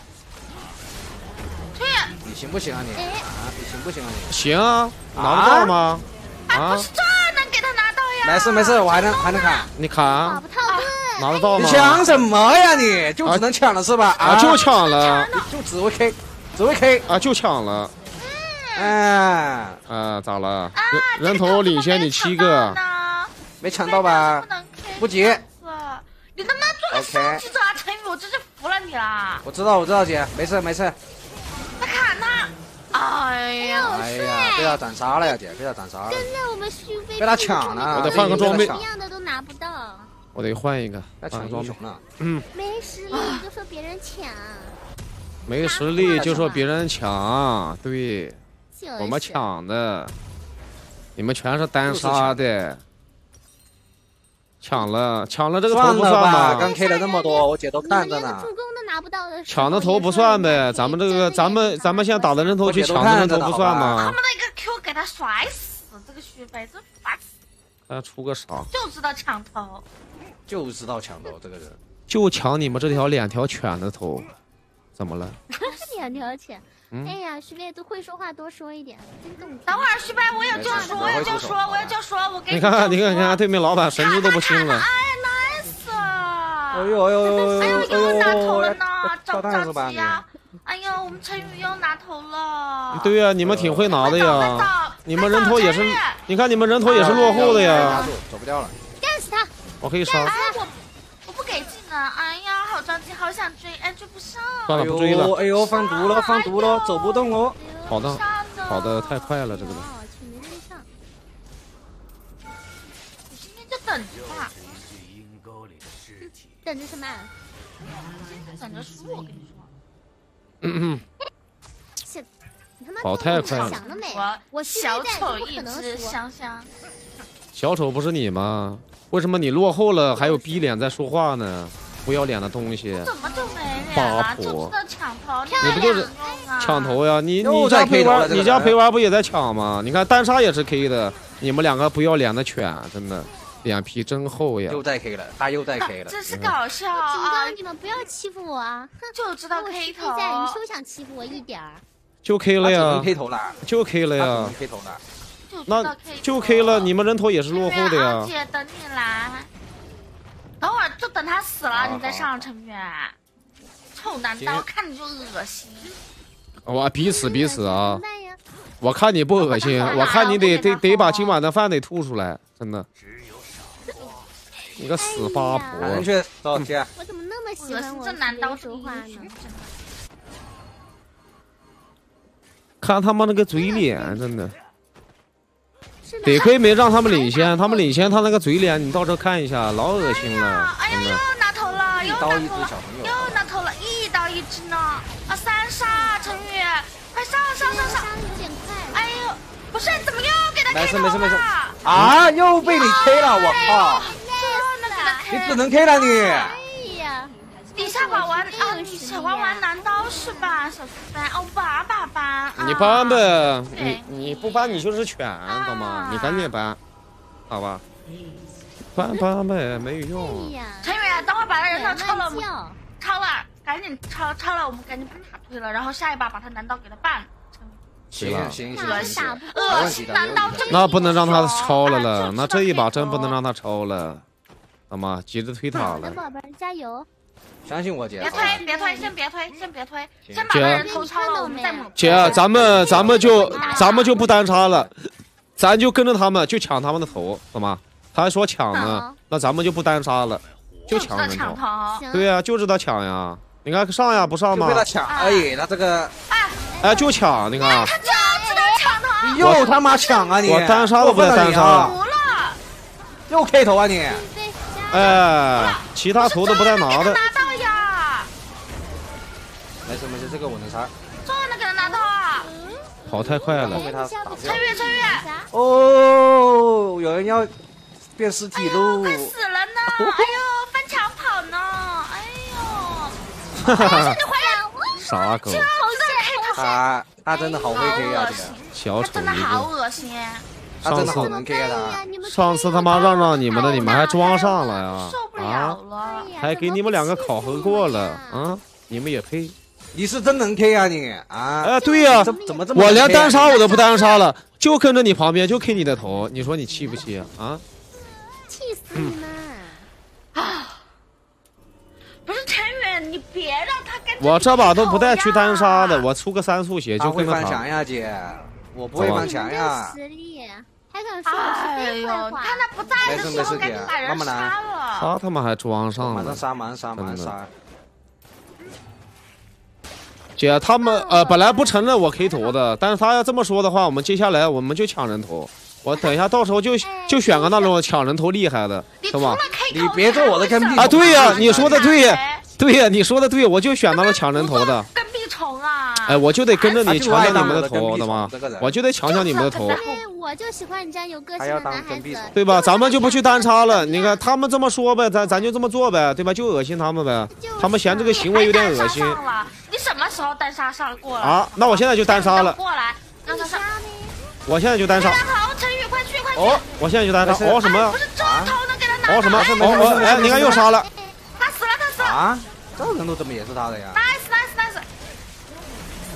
陈宇，你行不行啊你？哎啊，你行不行啊你？行啊，拿不到吗？哎，啊不，是这能给他拿到呀？没事没事，我还能还能砍。你打砍不套盾。拿得到吗？你抢什么呀你？就只能抢了是吧？啊，就抢了就只会 K，只会 K。啊，就抢了哎，啊，咋了？啊人人头领先你七个，没抢到吧不？能开不急，你能不能做个鸡者啊？陈宇，我真是服了你了！我知道我知道姐，没事没事。他砍他！哎呀，哎呀，被他斩杀了呀姐，被他斩杀了。跟在我们续费被他抢了我得换个装备一样的都拿不到，我得换一个，那抢装备。了，没实力就说别人抢，没实力就说别人抢，对就是我们抢的，你们全是单杀的，抢了抢了这个头不算吧刚？K 了那么多，我姐都看着呢助。攻都拿拿不到的抢的头不算呗，咱们这个咱们咱们现在打的人头去抢的人头不算吗他吗？们那个 Q 给他甩死，这个徐飞真烦死，哎，出个啥？就知道抢头。就知道抢头这个人。就抢你们这条两条犬的头，怎么了？两条钱。嗯哎呀，徐飞都会说话，多说一点，真动听。等会儿徐飞，我也就说，我也就说，我也就说，我给你看看，你看，你看，对，面老板神志都不清了。哎呀，nice！哎呦哎呦哎哎呦呦，又拿头了哎呢，着着？急呀？哎呦，我们陈宇又拿头了。对呀、你们挺会拿的呀。你们人头也是你看你们人头也是落后的呀。走不掉了。干死他！我可以杀，哎，我我不给技能，哎呀，好着急，好想追，哎，追不上。算了，哎不追了。哎呦，放毒了，放毒了，走不动哦。好的跑的太快了，这个人。哦，去没追上。你今天就等着吧。等着什么？等着输，我跟你说。嗯切！你他妈跑太快了想得美！我我小丑一不可能只输。香香，小丑不是你吗？为什么你落后了还有逼脸在说话呢？不要脸的东西！怎么就没脸了？八婆就知道抢头，你不就是啊抢头呀？你你家在陪玩，你家陪玩不也在抢吗？你看单杀也是 K 的，你们两个不要脸的犬，真的脸皮真厚呀！又在 K 了，他又带 K 了。真是搞笑警啊告！你们不要欺负我啊！哼，就知道 K 徐头，在，你休想欺负我一点儿。就 K 了呀能，K 头了，就 K 了呀，K 头了。就那就 K 了，你们人头也是落后的呀。姐等你来，等会儿就等他死了好你再上陈远。臭男刀，今天看你就恶心。我彼此彼此啊？我看你不恶心，我看你得得得把今晚的饭得吐出来，真的，你个死八婆。我怎么那么喜恶心欢我这男刀说话呢？看他妈那个嘴脸，真的得亏没让他们领先，他们领先，他那个嘴脸，你到时候看一下，老恶心了，哎呀，又。拿头了，又一刀一只拿头了，小朋友，又拿头了，一刀一只呢。啊，三杀，陈宇，快上上上上！有点快。哎呦，不是，怎么又给他没 K 头事没事没事了？啊！又被你 K 了，我靠！你 K？只能 K 了你。哎呀，底下把玩这个啊，你实力喜欢玩男刀是吧，小猪班？哦，把把把，你搬呗，你你不搬你就是犬，懂吗？你赶紧搬，好吧？搬搬呗，没有哎用。陈宇，等会儿把他人头抄了，我们叫。抄了，赶紧抄抄了，我们赶紧把塔推了，然后下一把把他男刀给他办。行行行那不能让他超了哎了，那这一把真不能让他超了，好吗？急着推塔好的，了。宝贝儿，加油！相信我姐。别推，别推，先别推，先别推，先把他人头抄了，我们再猛。姐，咱们咱们就咱们就不单杀了，咱就跟着他们，就抢他们的头，好吗？他还说抢呢，那咱们就不单杀了，就抢抢人头。头。对呀、就知道抢呀！你看上呀，不上吗就被？他抢而已，他这个哎，就抢，你看，他就知道抢头，你又他妈抢啊你！我单杀都不带单杀了服了。又 K 头啊你！哎，其他图都不带拿的。拿到呀，没事没事，这个我能杀。终于能给他拿到啊！跑太快了后，面他打不掉陈。宇，陈宇，哦，有人要变尸体喽！快死了呢！哎呦，翻墙跑呢！哎呦，你回来！傻狗！他他真的好会 K 啊，姐，小丑他真的。好恶心，他真的好上次能 K 啊办呀？他。上次他妈让让你们的，你们还装上了呀受？不啊了，了。还给你们两个考核过了啊？你们也配？你是真能 K 啊你啊！哎，对呀，怎怎么这么我连单杀我都不单杀了，就跟着你旁边就 K 你的头，你说你气不气啊？气死你们！啊不是陈远，你别让他跟我这把都不带去单杀的，我出个三速血就会就跟着他。翻墙呀，姐，我不会翻墙呀这。实力，还敢说我是哎呦，非坏话？你看他不在的时候，赶紧把人杀了。他他妈还装上了，马上杀，马上杀，马上杀！姐，他们呃本来不承认我 K 头的，但是他要这么说的话，我们接下来我们就抢人头。我等一下到时候就就选个那种抢人头厉害的，懂吧？你别做我的跟屁虫啊对呀你说的对呀，对呀，你说的对，我就选那种抢人头的。跟屁虫啊！哎，我就得跟着你抢抢你们的头，屁懂吗？我就得抢抢你们的头，我就喜欢你这样有个性的男孩子对吧？咱们就不去单杀了。你看他们这么说呗，咱咱就这么做呗，对吧？就恶心他们呗，就是他们嫌这个行为有点恶心你什么时候单杀上过了？啊。那我现在就单杀了，过来，让他杀？我现在就单杀好，陈宇，快去快去！哦，我现在就单杀。没事哦什么呀不？是这头能给他拿哦什么？走哦哦哎，你看又杀了。他死了，他死了啊，这人头怎么也是他的呀？，nice nice nice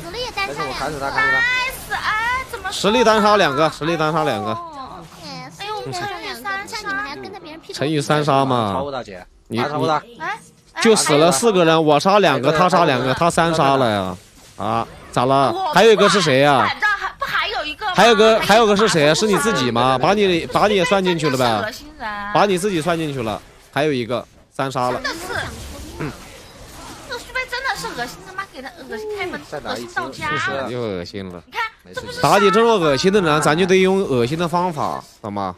死了也单没事，我杀两个。砍死他，砍死他。nice，哎，怎么实力单杀两个，实力单杀两个。哦哎哎呦我们单杀两个，三杀像你们还跟着别人劈头。乘以三杀嘛超，大姐，你打超他，哎，哎就死了四个人，我杀两个，他杀两个，他三杀了呀。啊，咋了？还有一个是谁呀？还不还有一个，还有个还有个是谁？是你自己吗？把你把你也算进去了呗？把你自己算进去了。还有一个三杀了恶心到家就是了。又恶心了。你看，这不是打你这么恶心的人，咱就得用恶心的方法，懂吗？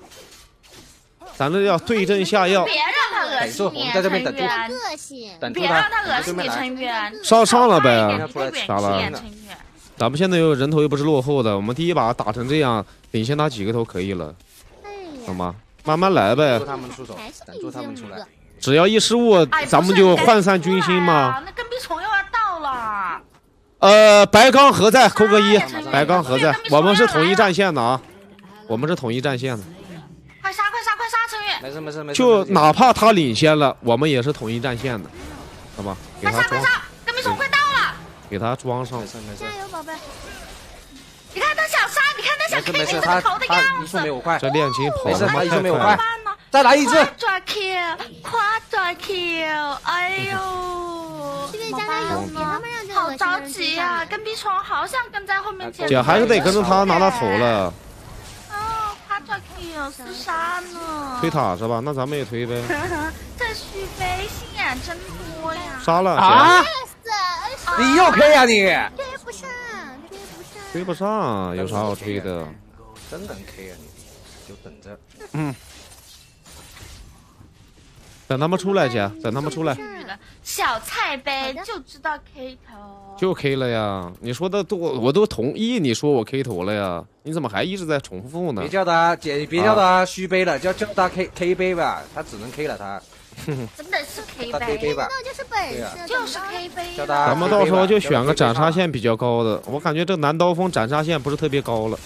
咱这要对症下药。别让他恶心你，在这边等住陈远个性。等住别让他他，恶心你，你对面来。陈远。上上了呗咋了。咱们现在又人头又不是落后的，我们第一把打成这样，领先他几个头可以了，懂吗？慢慢来呗等住，他们出手还是，等住他们出来。只要一失误，哎咱们就涣散军心嘛。。那跟屁虫呃，白刚何在？扣个一白刚何在？我们是统一战线的啊，我们是统一战线的，快杀快杀快杀，陈宇！没事没事没事。就哪怕他领先了，我们也是统一战线的，好吧？给他装，快杀快杀，跟屁虫快到了！给他装上没。事没事加油，宝贝！你看他想杀，你看他想没事 K 没事，那他个头的他样子移速没。我快。这练琴跑没事他移他妈太速没有快？再来一次夸抓 kill，夸抓 kill，哎呦！这边加加油，别他妈让这个恶心的好着急呀、追上跟屁虫好想跟在后面前。姐还是得跟着他拿他头了，哦，夸抓 kill 厮杀呢。推塔是吧？那咱们也推呗，这续飞心眼真多呀！杀了啊！死你又 K 呀你？追不上，追不上。追，不上，有啥好追的？真能 K 呀你？就等着。等他们出来，姐，等他们出来小菜呗就知道 K 头。就 K 了呀。你说的都我都同意，你说我 K 头了呀？你怎么还一直在重复呢别？叫他姐，你别叫他虚杯了，叫叫他 K K 杯吧，他只能 K 了他。真的是 K 杯杯，吧，那就是本事，就是 K 杯叫。他咱们到时候就选个斩杀线比较高的。我感觉这男刀锋斩杀线不是特别高了。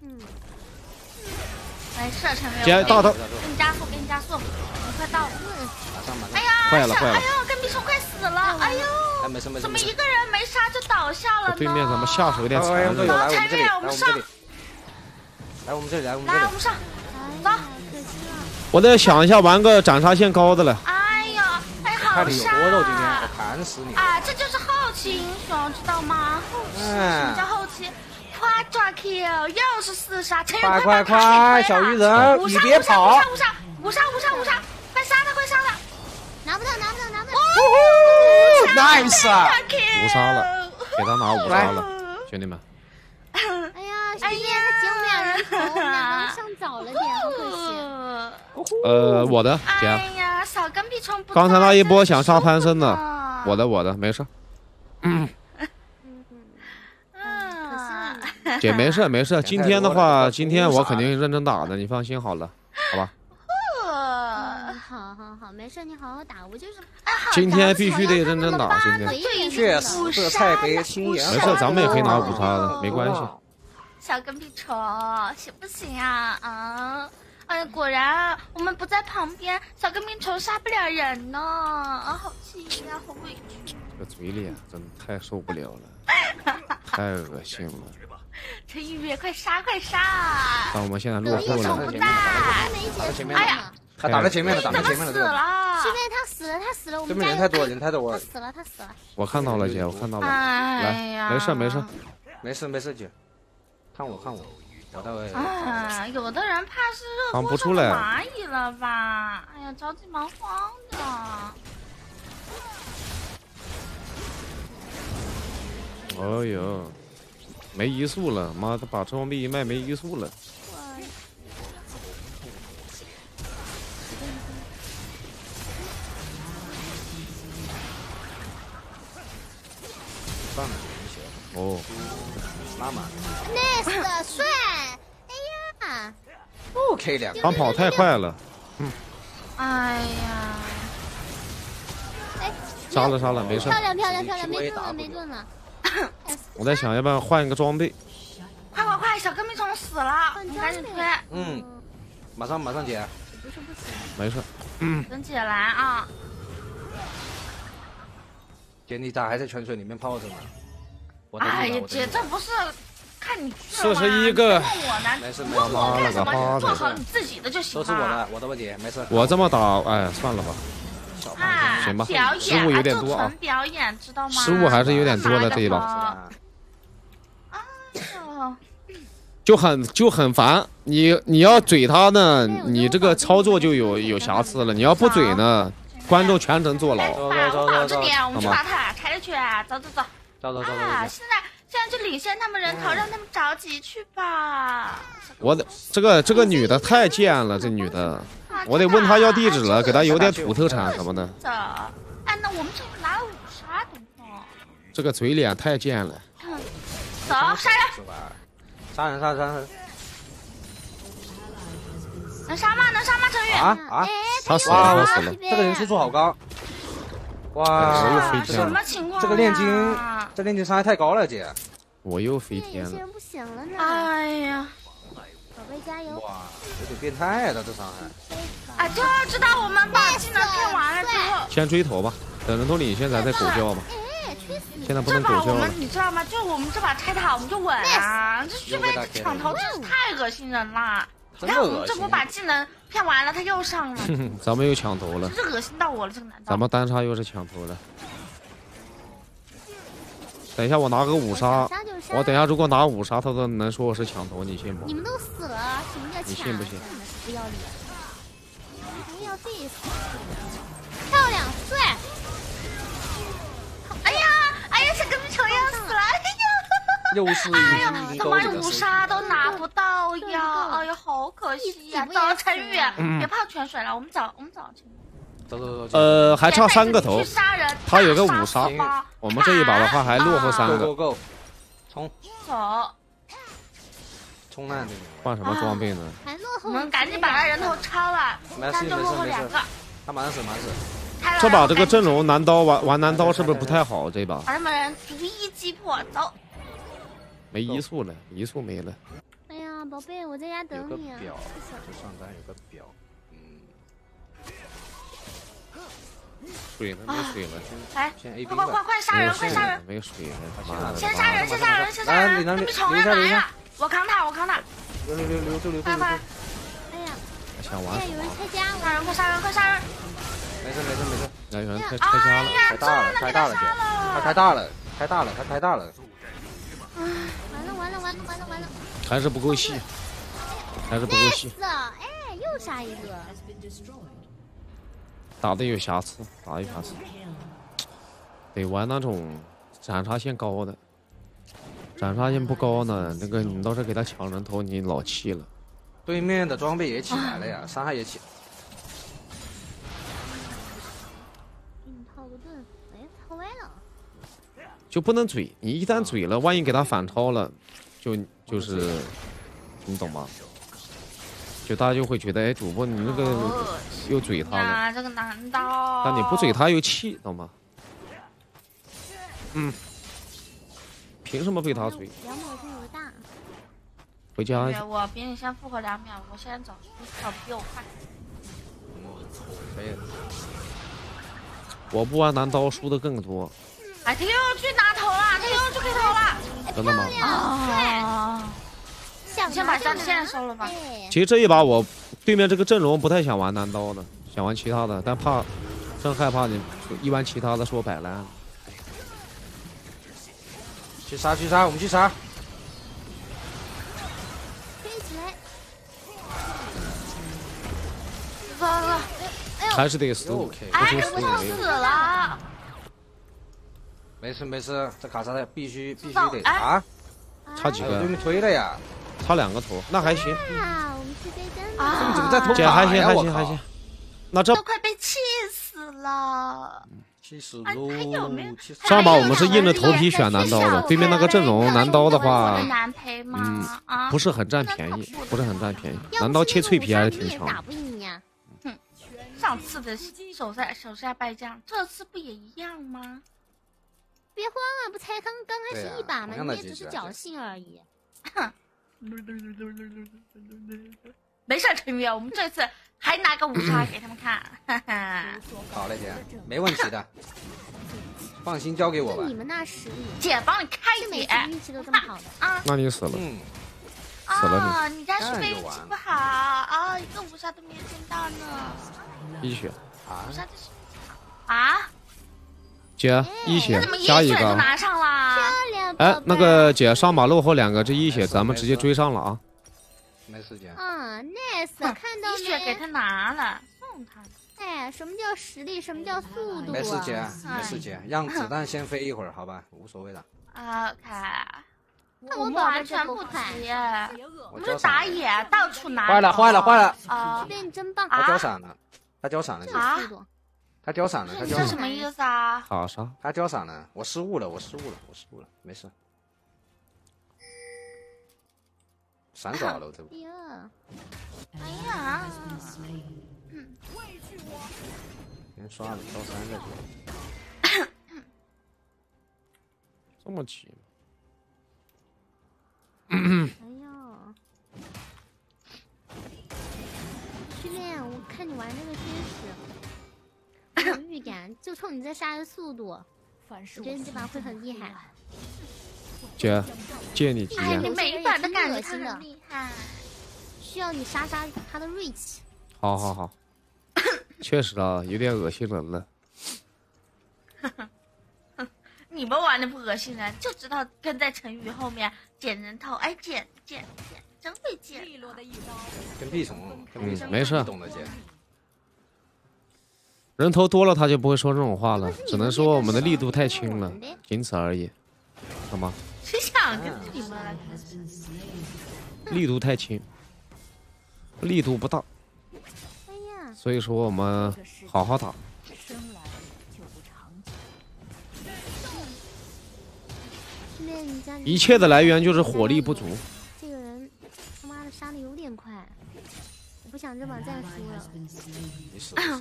嗯，没事，陈姐大刀坏了坏了哎呦，跟屁虫快死了！哎呦，哎，没事没事怎么一。个人没杀就倒下了呢？对面怎么下手有点来，残忍我们队友。来我们这里，来我们上我们这里，来我们这里，来我们这来，我。们上。哎呀，可惜了。我再想一下玩个斩杀线高的了。哎呦，哎，好看你有杀！多肉，今天我砍死你！啊，这就是后期英雄，知道吗？后期，什么叫后期？夸抓 kill，又是四杀，陈宇快快快快，小鱼人，你别跑！五杀五杀五杀五杀五杀，快杀他快杀他！拿不到，拿不到，拿不到。Nice 啊！五杀了，给他拿五杀了，兄弟们。哎呀，哎呀，节目俩人头，我们两个上早了点，好可惜。呃，我的姐，哎呀，少跟屁虫刚才那一波想杀杀潘森的，的我的我的没事，嗯，嗯，姐没事没事。今天的话，今天我肯定认真打的，你放心好了，好吧？没事，你好好打，我就是今天必须得认真打，今天对确实，这菜杯青颜没事，咱们也可以拿五杀的，没关系。小跟屁虫行不行啊？啊！哎呀，果然我们不在旁边，小跟屁虫杀不了人呢，啊，好气呀，好委屈。这嘴脸真的太受不了了，太恶心了。陈宇，快杀快杀！但我们现在落后了不，前大面，没结束呢。哎呀他打在前面了，打在前面了，这个。了是？因为他死了，他死了，我对面人太多，人太多他。死了，他死了。我看到了姐，我看到了。哎来呀，没事没事没事没事，姐，看我看我，我待会。啊，有的人怕是热放锅不出来蚂蚁了吧？哎呀，着急忙慌的。哎呦，没移速了，妈的，把装备一卖没移速了，K 两个他跑太快了，哎呀，哎，杀了杀了，没事漂。亮漂亮漂亮，没盾了没盾了，我在想要不要换一个装备，快快快，小跟屁虫死了，你赶紧推，嗯，马上马上姐，不是不行，没事。嗯。等姐来啊！姐你咋还在泉水里面泡着呢？哎呀，姐，这不是看你四十一个？没事没事，问我干什妈了个？巴的做好你自己的就行了。都是我的我的问题，没事。我这么打，哎，算了吧，行吧失误有点多啊表演，知道吗？失误还是有点多的这一把，啊，哎呦就很就很烦。你你要嘴他呢，你这个操作就有有瑕疵了。你要不嘴呢，观众全程坐哎，牢。把走走我保走着点，我们去好吗把他俩拆了去，走走走。走走走走啊，走，现在现在就领先他们人头，让他们着急去吧。我得这个这个女的太贱了，这女的，我得问她要地址了，给她邮点土特产什么的。走，哎，那我们这拿了五杀，懂不懂？这个嘴脸太贱了。走，杀人，杀人杀人杀人能杀吗？能杀吗？陈宇，啊啊！哎，他死了，他死了。这个人输出好高，我哇又飞，啊什天了么情况呀？这个炼金这炼金伤害太高了，姐。我又飞天了。有些人不行了呢，哎呀，宝贝加油！哇，有点变态的这伤害。啊，就知道我们把技能变完了之后，先追头吧，等人头领先咱再狗叫吧！现在不这把我们能狗叫了。你知道吗？就我们这把拆塔，我们就稳啊！这续费抢头真是太恶心人了。你看我们这波把技能骗完了，他又上了，咱们又抢头了，真是恶心到我了，这个男的。咱们单杀又是抢头了。等一下，我拿个五杀，我等一下如果拿五杀，他都能说我是抢头，你信不你？们都死了，什么叫抢？你信不信不要脸！不要 diss，漂亮帅！哎呀，哎呀，这跟球要死了！哎呀，又是哎呀，一怎么五杀都拿不到呀？哎呀，好可惜呀！走，陈宇，别泡泉水了，我们找我们找陈宇。走走走走。呃，还差三个头，杀人，他有个五杀我们这一把的话还落后三个 Go Go，冲走，冲烂这个。换什么装备呢？还落后，我们赶紧把他人头抄了，没事这样就落后没事没事两个。他马上死马上死。这把这个阵容男刀玩玩男刀是不是不太好？这把把他们人逐一击破，走。没移速了，移速没了。哎呀，宝贝，我在家等你啊！表，这上单有个表。嗯，水了没水了？来，先 A 快快快。快杀人，快杀人！没水了，他妈的！先杀人，先杀人，先杀人！来你能那边虫留一下留一下人来了，我扛他，我扛他，留留留留住留住快快。哎呀，想玩哎呀，有人拆家杀人，快杀人，快杀人！没事没事没事。来有人开拆家了，哎呀，太大了太大了姐，他太大了太大了他太大了。完了完了完了完了！还是不够细，还是不够细，死！哎，又杀一个！打的有瑕疵，打的有瑕疵。得玩那种斩杀线高的，斩杀线不高呢，那个你倒是给他抢人头，你老气了。对面的装备也起来了呀，伤害也起。给你套个盾，哎，套歪了。就不能嘴，你一旦嘴了，万一给他反超了，就就是，你懂吗？就大家就会觉得，哎，主播你那个又嘴他这个男刀。但你不嘴他又气，懂吗？嗯，凭什么被他嘴？两秒钟有个大，回家对，我比你先复活两秒，我现在走，你跑得比我快。我不玩男刀输的更多，哎，他又去拿头了，他又去给头了。真的吗？啊！想先把拿就下线收了吧哎其实这一把我对面这个阵容不太想玩男刀的，想玩其他的，但怕真害怕你一玩其他的说摆烂。去杀去杀，我们去杀。飞起来！走走走，还是得死，K 哎，出跟不上死没有死了。没事没事，这卡莎的必须必须得打。差几个对？面推了呀，差两个头，那还行，啊，我们是被真的。啊你怎么在偷姐还行还行还行。。那这都快被气死了。其实哎还有没有喽，上把我们是硬着头皮选男刀的，对面那个阵容男刀的话的男陪吗？啊，不是很占便宜，不是很占便宜，男刀切脆皮还是挺强！上次的手下手下败将，这次不也一样吗？别慌啊，不才刚刚开始一把嘛，你也只是侥幸而已。没事，陈宇，我们这次还拿个五杀给他们看。哈哈，好嘞，姐，没问题的，放心交给我吧你。们那实力，姐帮你开解次运气都这么好的。啊那你死了，嗯，死了啊！你家是当然非运气不好啊，一个五杀都没有见到呢。一血，啊五，杀这是啊？姐一血加一个。血就拿上了？漂亮，哎那个姐上马路后两个这一血，咱们直接追上了啊！没事姐，啊，nice，看到一血给？他拿了，送他。哎，什么叫实力？什么叫速度？没事姐，哎没事姐，让子弹先飞一会儿，好吧，无所谓的。OK，那我完全不急，我们是打野，到处拿。坏了坏了坏了，啊这！边你真棒，他啊交闪了，他交闪了，姐，啊速度。他掉闪了，他你交闪了，这什么意思啊？好啥？他掉闪了，我失误了，我失误了，我失误了，没事。闪走了，我这不哎呀，哎呀，先刷了，高三再说。这么急？哎呦，训练，我看你玩这个天使，我有预感，就冲你这杀人速度，凡是我觉得你这把会很厉害。姐，借你吉哎，你。每一把都感觉他恶心的很厉害。需要你杀杀他的锐气。好好好，确实啊，有点恶心人了。你们玩的不恶心人，就知道跟在陈宇后面捡人头，哎，捡捡捡，真会捡。利落的一刀，跟屁虫，跟屁虫，嗯没事懂得姐。人头多了，他就不会说这种话了只能说我们的力度太轻了仅此而已，好吗？谁想跟你们？力度太轻，力度不大，所以说我们好好打。一切的来源就是火力不足。想这把再输了，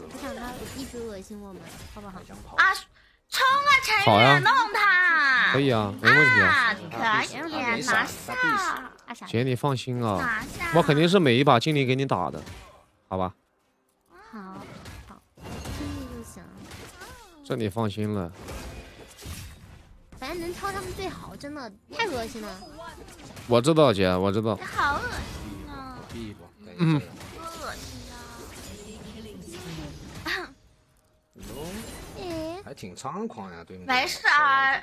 不想他一直恶心我们，好不好？啊，冲啊，陈宇，弄他！可以啊，没问题啊。啊，可以，拿下，姐，你放心啊，我肯定是每一把尽力给你打的，好吧？好好，听着就行。这你放心了。反正能超他们最好，真的太恶心了。我知道姐，我知道。好恶心啊！嗯还挺猖狂呀，对面。没事啊，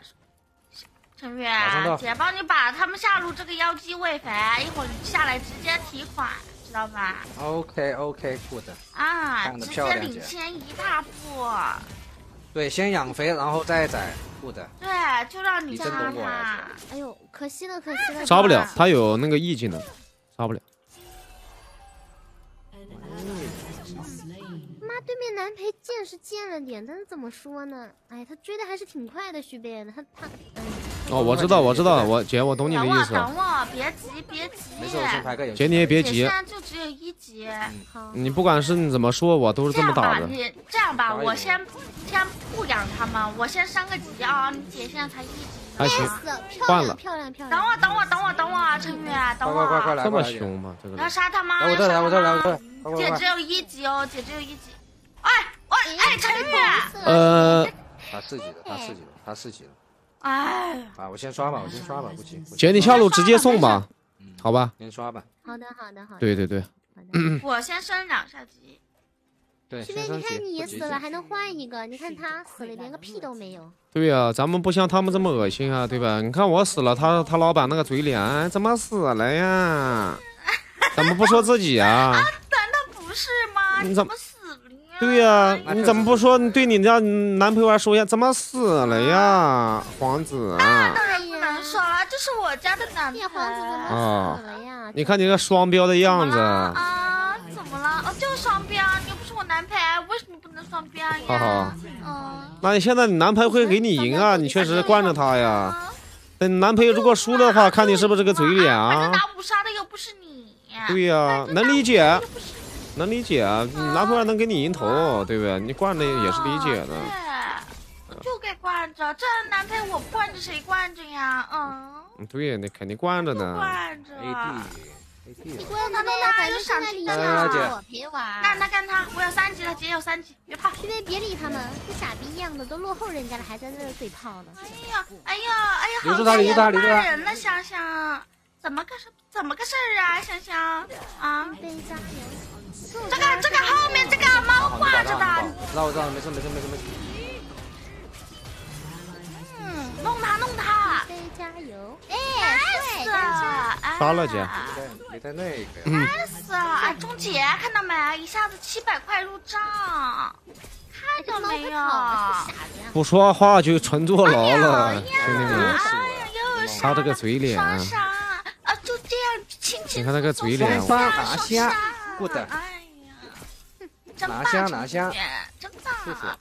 陈月，姐帮你把他们下路这个妖姬喂肥，一会儿下来直接提款，知道吧？OK OK，good。啊，直接领先一大步。对，先养肥，然后再宰，good。对，就让你你杀他。哎呦，可惜了，可惜了，杀不了，他有那个 E 技能，杀不了。妈，对面男陪见是见了点，但是怎么说呢？哎，他追的还是挺快的，徐贝，他他，嗯，哦，我知道，我知道，我姐，我懂你的意思。等我，别急，别急。没事，我先排个游戏。姐你也别急姐现，在就只有一级。好，你不管是你怎么说，我都是这么样吧，打的。你这样吧，我先先不养他们，我先升个级啊！你姐现在才一级呢。还行死了，漂换了亮漂亮漂亮。等我，等我，等我，等我，陈宇，等我。快快快快来！这么过来凶吗？这个要人。杀他吗？来我这儿，来要我这儿，来我杀他吗这儿，快快快！姐只有一级哦，姐只有一级。哎，我哎，陈宇，呃，他四级了，他四级了，他四级了。哎，啊，我先刷吧，我先刷吧，不急。姐，你下路直接送吧，好吧？先刷吧。好的好的好的。对对对，我先升两下级。对，徐贝，先升级你看你死了还能换一个，你看他死了连个屁都没有。对呀、咱们不像他们这么恶心啊，对吧？你看我死了，他他老板那个嘴脸，哎怎么死了呀？怎么不说自己啊？难道不是吗？你怎么么死对呀、你怎么不说你对你家男朋友说一下，怎么死了呀，皇子啊？当然不能说了，这是我家的男叶皇子怎么啊死了呀？你看你这个双标的样子，啊？怎么了？哦，就是双标，你又不是我男朋友，为什么不能双标呀？好好嗯，那你现在你男朋友会给你赢啊，你确实惯着他呀。等男朋友如果输的话，看你是不是这个嘴脸啊？打五杀的又不是你。对呀，能理解，能理解啊。你男朋友能给你赢头，对不对？你惯着也是理解的。对，就该惯着，这男朋友我不惯着谁惯着呀？嗯。对呀，你肯定惯着呢。惯着。AD，AD，你惯着他，反正现在理想来姐我陪玩。那那干他，我要三级了，姐有三级，别怕。因为别理他们，跟傻逼一样的，都落后人家了，还在那嘴炮呢。哎呀，哎呀，哎呀，留住他，留住他，留住他。人了，想想，怎么个事？怎么个事儿啊？香香啊。这个这个后面这个猫挂着的，那我知道，没事没事没事没事。嗯，弄他弄他。加油。哎，是啊，杀了姐。没带那个。嗯。nice 啊，钟姐看到没？一下子七百块入账，看到没有？不说话就纯坐牢了，兄弟们。哎呀，又杀他这个嘴脸。你看那个嘴脸。双拿下，good。拿下拿下，真棒！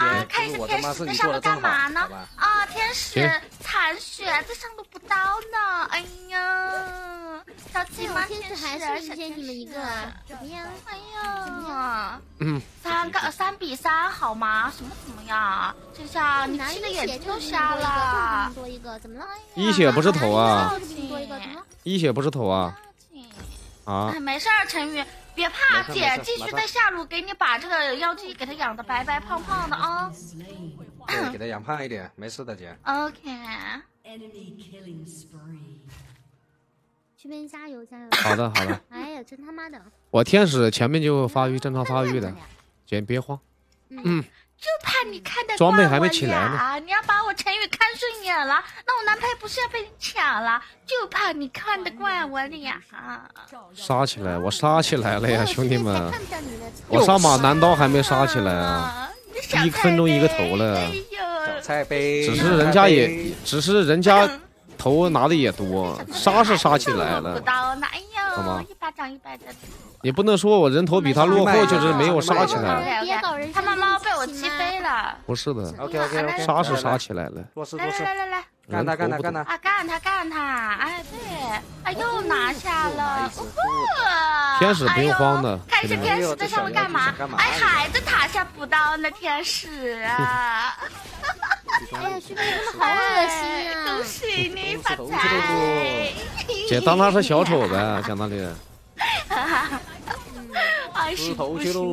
啊，看一下天使在上路干嘛呢？啊，天使残血在上路补刀呢。哎呀，着急吗？天使还是领先你们一个，怎么样？哎呀，嗯，三个三比三好吗？什么怎么样？这下你气的眼睛都瞎了。多一个，怎么了？一血不是头啊！多一个，怎么了？一血不是头啊！啊！没事儿，陈宇。别怕，姐继续在下路给你把这个妖姬给他养的白白胖胖的啊！给他养胖一点，没事的姐。OK。去边加油加油！好的好的。哎呀，真他妈的！我天使前面就发育，正常发育的，姐别慌。嗯。就怕你看的装备还没起来呢，你要把我陈宇看顺眼了，那我男朋友不是要被你抢了？就怕你看得惯我俩。杀起来，我杀起来了呀，兄弟们！我上马男刀还没杀起来啊，一分钟一个头了。小菜杯，只是人家也，只是人家头拿的也多，杀是杀起来了。好吗？一巴掌一百的。你不能说我人头比他落后，就是没有杀起来。他妈猫被我击飞了。不是的，OK OK，杀是杀起来了。来来来来来，干他干他干他啊！干他干他！哎对，哎又拿下了。天使不用慌的。看一下天使在上面干嘛？哎还在塔下补刀呢，天使啊！哎呀，徐飞真的好恶心啊！恭喜你发财！姐当他是小丑呗，讲道理。吃头去喽！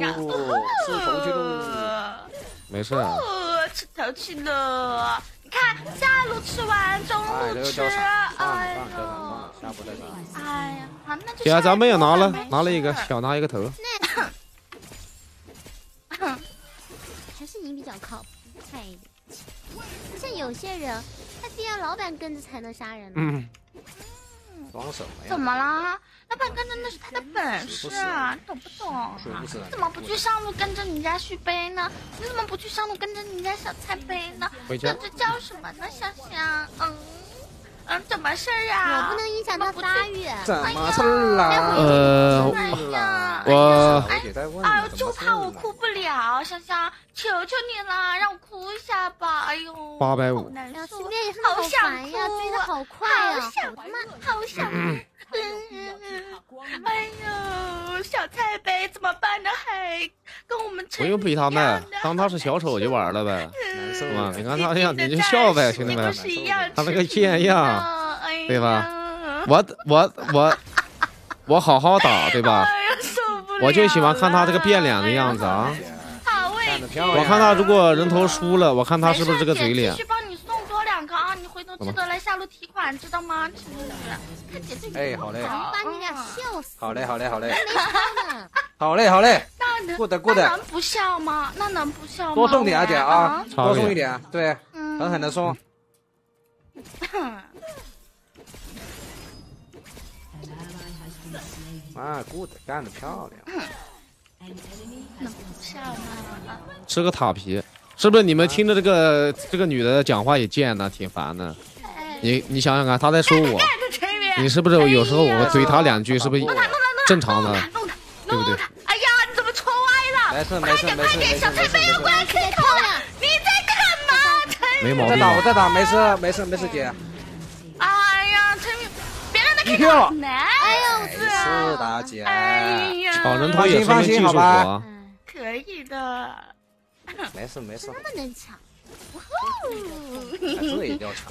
吃头去喽！没事。吃头去了。你看下路吃完，中路吃。哎呦！哎呀，好，那就。姐，咱们也拿了，拿了一个，小拿一个头。还是你比较靠谱，快一点。像有些人，他非要老板跟着才能杀人。嗯。装什么呀？怎么了？老板跟着那是他的本事，你懂不懂？你怎么不去上路跟着你家续杯呢？你怎么不去上路跟着你家小菜杯呢？这这叫什么呢？香香，嗯嗯，怎么事儿啊？我不能影响他发育。怎么事儿啊？呃，我哎呦，就怕我哭不了，香香，求求你了，让我哭一下吧！哎呦，八百五，好想呀，追的好 哎呦，小菜呗怎么办呢？还跟我们不用逼他们，当他是小丑就完了呗，是吧？你看他这样，你就笑呗，兄弟们。他那个贱样，对吧？我我我我好好打，对吧？我就喜欢看他这个变脸的样子啊。我看他如果人头输了，我看他是不是这个嘴脸。回头记得来下路提款，知道吗？哎，好嘞。把你俩笑死。好嘞，好嘞，好嘞。好嘞，好嘞。那过得过得。能不笑吗？那能不笑吗？多送点啊，姐啊，多送一点，对，狠狠的送。啊，good，干得漂亮。能不笑吗？吃个塔皮。是不是你们听着这个这个女的讲话也贱呢，挺烦的。你你想想看，她在说我，你是不是有时候我怼她两句，是不是正常的？对不对？哎呀，你怎么戳歪了？没事没事没事没事。小菜杯要过来 K 头了，你在干嘛没毛病。我在打，我在打，没事没事没事，姐。哎呀，陈宇，别让他开票。哎呦，没事的，姐。哎呀，抢人头也是门技术活。可以的。没事没事。那么能抢？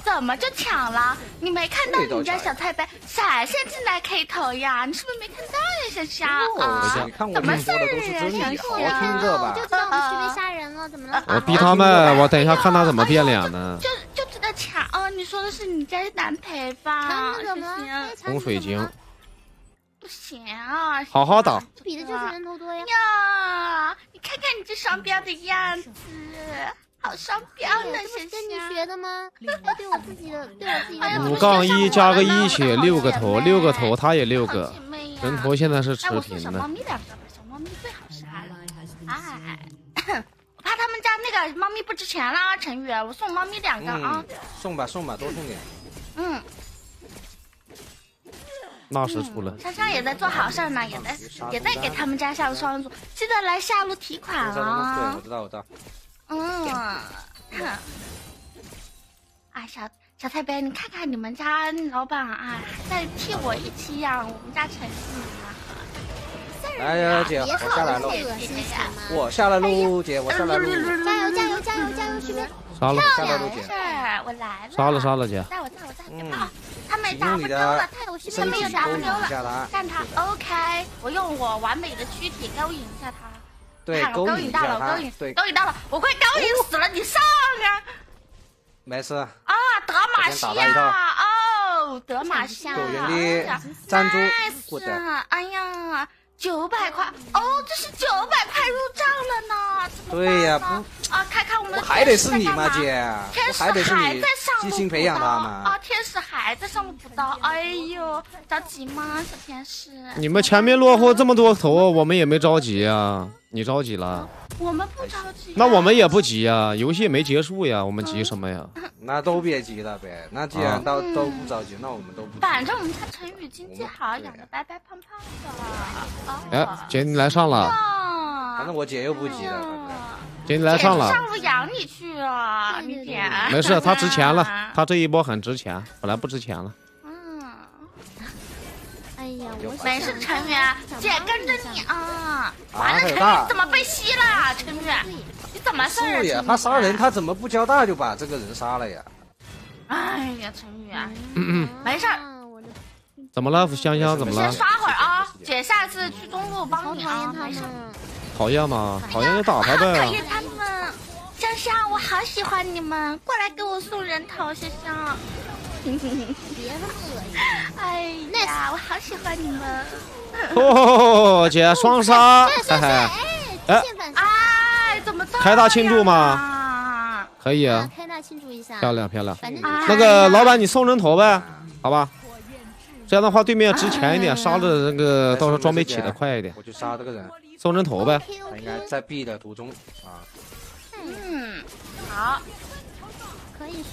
怎么就抢了？你没看到你家小菜白闪现进来 K 头呀？你是不是没看到呀，小虾啊？怎么事儿呀，小小？听着吧。就知道我们区别杀人了，怎么了？我逼他们，我等一下看他怎么变脸呢。就就知道抢哦！你说的是你家男陪吧？怎么了？红水晶。不行啊！好好打。比的就是人头多呀。呀，你看看你这双标的样子。好双标呢，是跟你学的吗？对我自己的，对我自己的。五杠一加个一血六个头，六个头他也六个，人头现在是持平的。小猫咪两个吧，小猫咪最好杀了。哎，我怕他们家那个猫咪不值钱了，陈宇，我送猫咪两个啊。送吧送吧，多送点。嗯。那是出了。香香也在做好事呢，也在也在给他们家下双组，记得来下路提款啊。对，我知道，我知道。嗯，啊，小小太白，你看看你们家老板啊，在替我一起养我们家陈宇呢。来呀，姐，我下来了。我下来喽，姐，我下来喽。加油，加油，加油，加油，徐飞。杀了，下来喽，姐。我来了。杀了，杀了，姐。在我，在我，在我。他没打不丢了，太有心他，没有打不丢了。干他，OK，我用我完美的躯体勾引一下他。对，勾引到了，勾引，勾引到了，我快勾引死了，你上啊！没事。啊，德玛西亚，哦，德玛西亚，狗人的赞助，过的。哎呀。九百块哦，这是九百块入账了呢，对呀，不啊，看看我们还得是你吗，姐？天使还在上路培养他吗？啊，天使还在上路补刀，哎呦，着急吗，小天使？你们前面落后这么多头，我们也没着急啊，你着急了？我们不着急，那我们也不急呀，游戏没结束呀，我们急什么呀？那都别急了呗，那既然都都不着急，那我们都不。反正我们家陈宇经济好，养的白白胖胖的。哎，姐你来上了。反正我姐又不急了。姐你来上了。上路养你去啊，你姐。没事，他值钱了，他这一波很值钱，本来不值钱了。没事，陈宇，姐跟着你啊！完了，陈宇怎么被吸了？陈宇，你怎么事儿？呀，他杀人，他怎么不交大就把这个人杀了呀？哎呀，陈宇，嗯嗯，没事儿。怎么了，香香？怎么了？先刷会儿啊，姐，下次去中路帮你啊。没事。讨厌吗？讨厌就打他呗。讨厌他们，香香，我好喜欢你们，过来给我送人头，香香。别那么恶心！哎呀，我好喜欢你们！哦，姐双杀，嘿嘿。哎，哎，怎么开大庆祝吗？可以啊，开大庆祝一下，漂亮漂亮。那个老板，你送人头呗，好吧？这样的话，对面值钱一点，杀的那个到时候装备起的快一点。我去杀这个人，送人头呗。他应该在 B 的途中啊。嗯，好。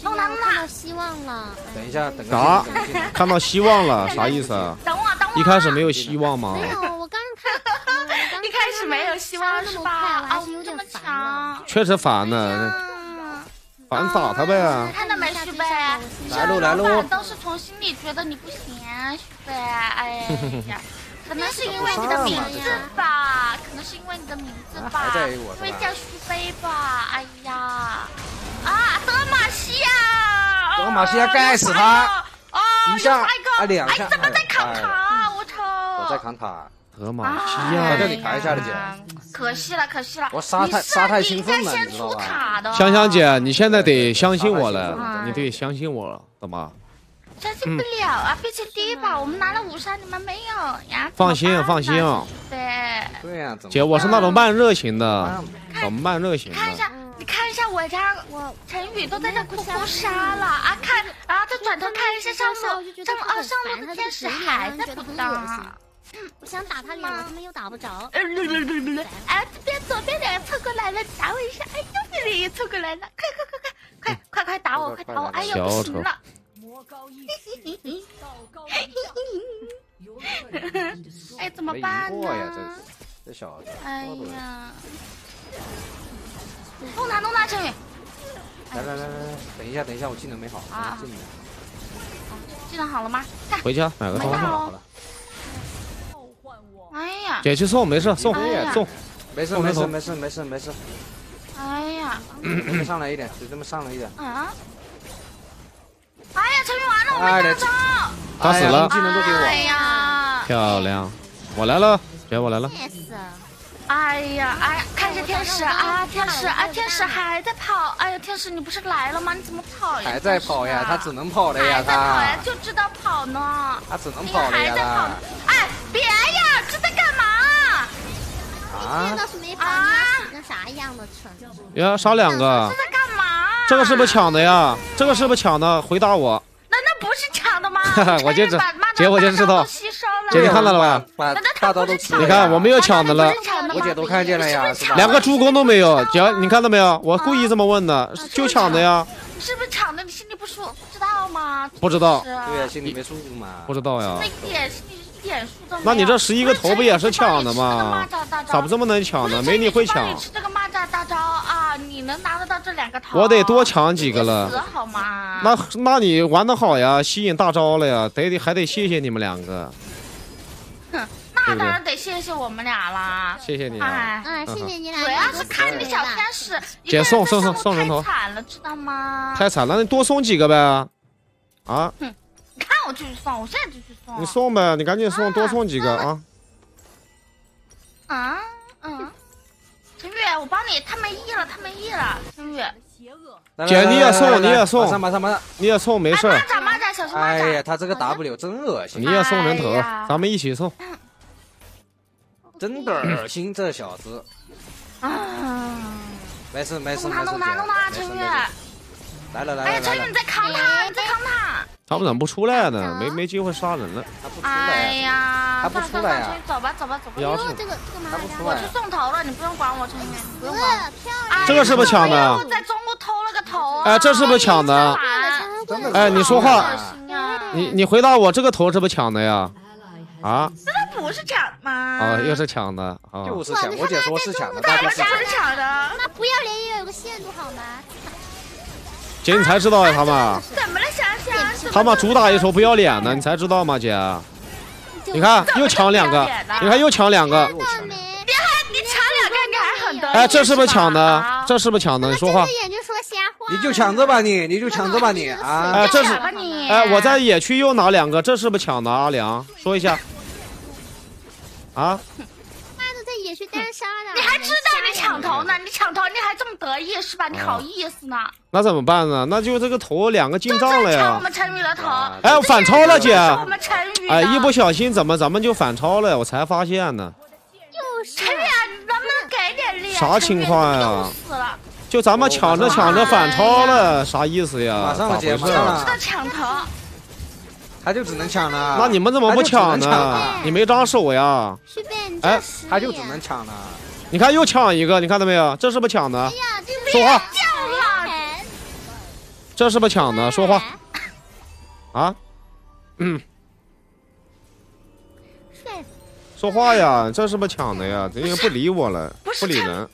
弄到看到希望了，等一下，等啥？看到希望了，啥意思啊？等我，等我。一开始没有希望吗？没有，我刚看，一开始没有希望是吧？啊，有点烦。确实烦呢，烦打他呗。看到没，徐飞？来喽，来喽。都是从心里觉得你不行，徐飞。哎呀，可能是因为你的名字吧，可能是因为你的名字吧，因为叫徐飞吧。哎呀。啊，德玛西亚！德玛西亚盖死他！一下啊，两下！怎么在扛塔？我操！我在扛塔。德玛西亚，叫你抬一下的姐。可惜了，可惜了。我杀太杀太兴奋了，你知道吧？香香姐，你现在得相信我了，你得相信我，懂吗？相信不了啊！毕竟第一把我们拿了五杀，你们没有呀。放心，放心。对。对呀，姐，我是那种慢热型的，我慢热型的？看一下。你看一下我家，我陈宇都在这哭哭杀了啊！看，然后他转头看一下上路，上路啊，上路的天使还在补刀。我想打他脸我，他们又打不着。哎，这边左边两个凑过来了，打我一下。哎，右边两个凑过来了，快快快快快快快打我，快打我！哎呦，不行了。哎，怎么办呢？这这小子。哎呀。弄他弄他，陈宇！来来来来来，等一下等一下，我技能没好。啊。技能。技能好了吗？回家买个刀。好了。哎呀。姐去送，没事送送。没事没事没事没事没事。哎呀。上来一点，就这么上来一点。啊。哎呀，陈宇完了，我没打着。他死了。技能都给我。哎呀。漂亮，我来了，姐我来了。哎呀，哎呀，看一下天使啊，天使啊，天使还在跑。哎呀，天使你不是来了吗？你怎么跑呀？还在跑呀，他只能跑了呀，他。还在跑呀，就知道跑呢。他只能跑了呀，他。哎，别呀，这在干嘛？啊？倒是没跑，啊？跟啥一样的蠢。呀，杀两个。这在干嘛？这个是不是抢的呀？这个是不是抢的？回答我。那那不是抢的吗？我就知，姐我就知道。姐你看到了吧？把大刀都吃。你看我没有抢的了。我姐都看见了呀，两个助攻都没有。姐，你看到没有？我故意这么问的，就抢的呀。是不是抢的？你心里不舒服，知道吗？不知道。对呀，心里没舒服嘛。不知道呀。那一点心里一点数都没有。那你这十一个头不也是抢的吗？咋不这么能抢呢？没你会抢。吃这个蚂蚱大招啊！你能拿得到这两个桃？我得多抢几个了。死好吗？那那你玩的好呀，吸引大招了呀，得得还得谢谢你们两个。哼那当然得谢谢我们俩啦！谢谢你，哎，嗯，谢谢你俩。主要是看你小天使，姐送送送送人头，太惨了，知道吗？太惨了，你多送几个呗。啊？哼，你看我继续送，我现在就去送。你送呗，你赶紧送，多送几个啊。啊？嗯。我帮你，他没 E 了，他没 E 了，陈宇。姐你也送，你也送，马上马上马上，你也送，没事。蚂蚱蚂蚱，小心蚂蚱。哎呀，他这个 W 真恶心。你也送人头，咱们一起送。真的恶心，这小子。啊！没事没事没事。弄他弄他弄他，陈宇。来了来了。哎呀，陈宇你在扛他，你在扛他。他们怎么不出来呢？没没机会杀人了。他不出来。哎呀，他不出来呀。走吧走吧走吧。哟，这个这个蚂蚱，我去送头了，你不用管我，陈宇，不用管。这个是不是抢的？在中路偷了个头。哎，这是不是抢的？哎，你说话。你你回答我，这个头是不是抢的呀？啊？这不是抢吗？啊，又是抢的，就是抢。我姐说是抢的，大家是抢的。那不要脸也有个限度好吗？姐，你才知道呀，他们。怎么了，想想？他妈主打一手不要脸的，你才知道吗，姐？你看又抢两个，你看又抢两个。别还你抢两个，你还很得哎，这是不是抢的？这是不是抢的？你说话。你就抢着吧，你你就抢着吧，你啊！哎，这是哎，我在野区又拿两个，这是不是抢的？阿良，说一下。啊！妈的，在野区单杀的！你还知道你抢头呢？你抢头你还这么得意是吧？你好意思呢？那怎么办呢？那就这个头两个进账了呀！抢我们陈宇的头！哎，反超了姐！我们陈宇！哎，一不小心怎么咱们就反超了？我才发现呢。就是陈宇，能不能给点力？啥情况呀？死了！就咱们抢着抢着反超了，啥意思呀？马上了，姐，马上了！知道抢头。他就只能抢了，那你们怎么不抢呢？你没长手呀？哎，他就只能抢了。你看又抢一个，你看到没有？这是不是抢的？说话。这是不是抢的？说话。啊？嗯。说话呀！这是不是抢的呀？这个不理我了，不理人。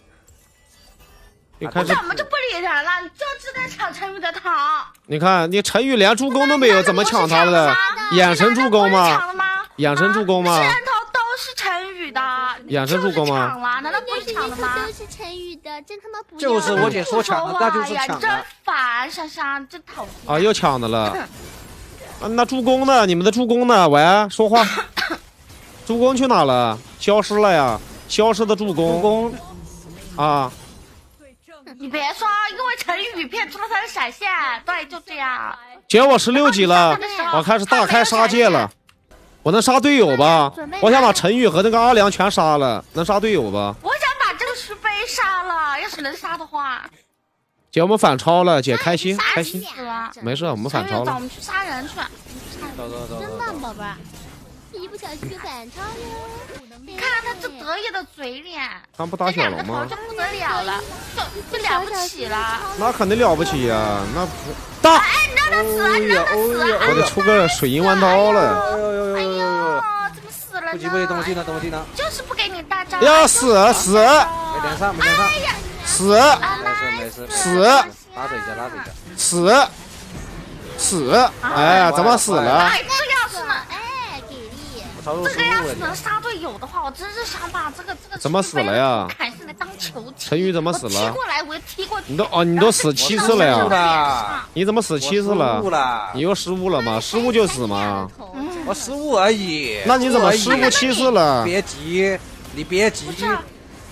你看怎么就不理人了？你就知道抢陈宇的糖。你看，你陈宇连助攻都没有，怎么抢他的？眼神助攻吗？眼神助攻吗？人头都是陈宇的。眼神助攻吗？抢了，难道抢的吗？都是陈宇的，真他妈不就是我姐说抢的，那就是抢的。真烦，莎莎真讨厌。啊，又抢的了。啊，那助攻呢？你们的助攻呢？喂，说话。助攻去哪了？消失了呀！消失的助攻。助攻。啊。你别说，因为陈宇骗出了他的闪现，对，就这样。姐，我十六级了，我开始大开杀戒了。我能杀队友吧？我想把陈宇和那个阿良全杀了，能杀队友吧？我想杀了，要是能杀的话。姐，我们反超了，姐开心开心。没事，我们反超了。走，我们去杀人去。走走走。真棒，宝贝儿。一不小心就反超了。你看他这得意的嘴脸，他不打小龙吗？这不得了了，这这了不起了。那肯定了不起呀，那不大。哎，你让他死，你让他死！我得出个水银弯刀了。哎呦呦呦！不急不急，等我技能，等我技能。就是不给你大招。要死死！没连上，没连上。死！没事没事。死！拉着一下，拉着一下。死死！哎呀，怎么死了？哎，这要是能哎，给力！这个要是能杀队友的话，我真是想把这个这个怎么死了呀？砍下来当球踢。陈宇怎么死了？踢过来，我踢过去。你都哦，你都死七次了呀？你怎么死七次了？你又失误了吗？失误就死吗？我失误而已。那你怎么失误七次了？别急，你别急。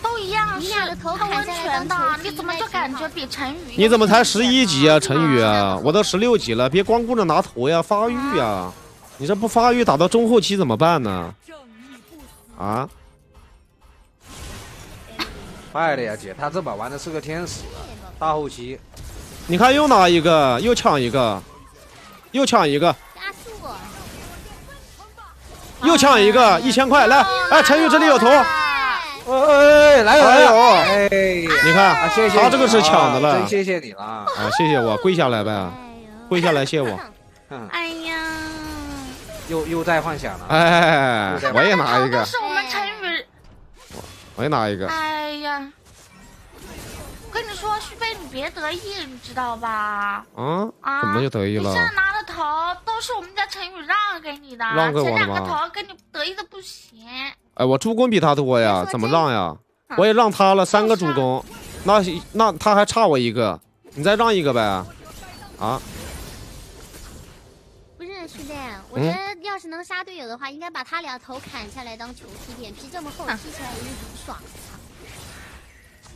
都一样，是泡温泉的，你怎么就感觉比陈宇？你怎么才十一级啊，陈宇啊？我都十六级了，别光顾着拿头呀，发育呀！你这不发育，打到中后期怎么办呢？啊？坏了呀，姐，他这把玩的是个天使，大后期。你看又拿一个，又抢一个，又抢一个。加速。又抢一个，一千块来！哎，陈宇这里有头。哎哎哎，来有来有！哎，你看，他这个是抢的了，真谢谢你了啊！谢谢我，跪下来呗，跪下来谢我。哎呀，又又在幻想了。哎，我也拿一个。是我们陈宇。我也拿一个。哎呀，我跟你说，旭飞，你别得意，你知道吧？嗯。啊？怎么就得意了？你现在拿的头都是我们家陈宇让给你的，让给我的前两个头跟你得意的不行。哎，我助攻比他多呀，怎么让呀？我也让他了三个助攻，那那他还差我一个，你再让一个呗？啊？我觉得要是能杀队友的话，应该把他俩头砍下来当球踢，脸皮这么厚，踢起来也很爽。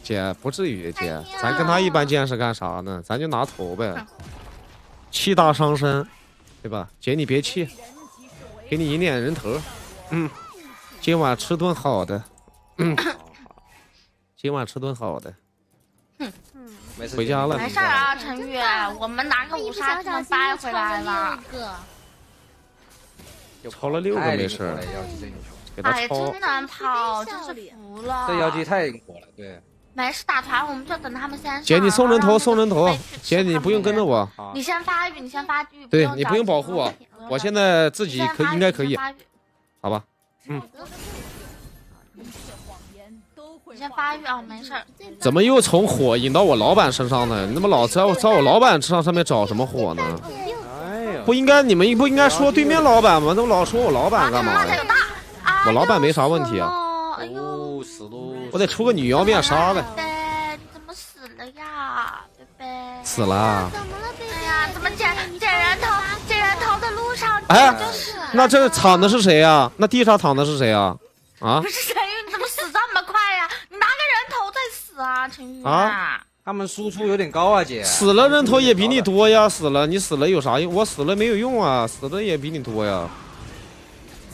姐不至于，姐，咱跟他一般见识干啥呢？咱就拿头呗，气大伤身，对吧？姐你别气，给你一点人头，嗯。今晚吃顿好的，嗯，今晚吃顿好的，嗯，回家了。没事啊，陈宇，我们拿个五杀就能掰回来了。超了六个没事儿，给他超。真难跑，真是服了。这妖姬太火了，对。没事，打团我们就等他们先。姐，你送人头，送人头。姐，你不用跟着我。你先发育，你先发育。对你不用保护我，我现在自己可应该可以，好吧。嗯。你先发育啊，没事儿。怎么又从火引到我老板身上呢？你怎么老在我在我老板身上上面找什么火呢？不应该你们不应该说对面老板吗？怎么老说我老板干嘛呀？我老板没啥问题啊。哎呦，死喽！我得出个女妖面杀呗。你怎么死了呀，贝贝？死了。怎么了，贝呀，怎么捡捡人头？捡人头的路上哎，那这躺的是谁呀？那地上躺的是谁呀？啊？不是陈宇，你怎么死这么快呀？你拿个人头再死啊，陈宇啊！他们输出有点高啊，姐。死了人头也比你多呀，死了你死了有啥用？我死了没有用啊，死的也比你多呀。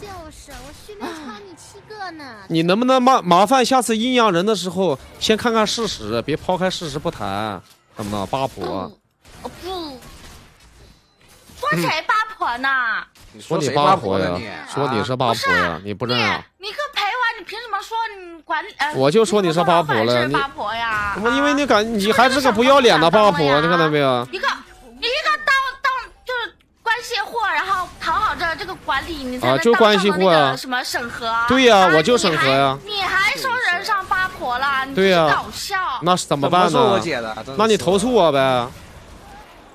就是我训练超你七个呢。你能不能麻麻烦下次阴阳人的时候先看看事实，别抛开事实不谈，能不能？八婆。哦不，说谁八婆呢？你说你八婆呀？说你是八婆呀？你不认啊？你个凭什么说你管理？我就说你是八婆了，你八婆呀？我因为你感，你还是个不要脸的八婆，你看到没有？一个，你一个当当就是关系户，然后讨好着这个管理，你才啊，就关系户啊？什么审核？对呀，我就审核呀。你还说人上八婆了？对呀，搞笑。那是怎么办呢？我姐的，那你投诉我呗。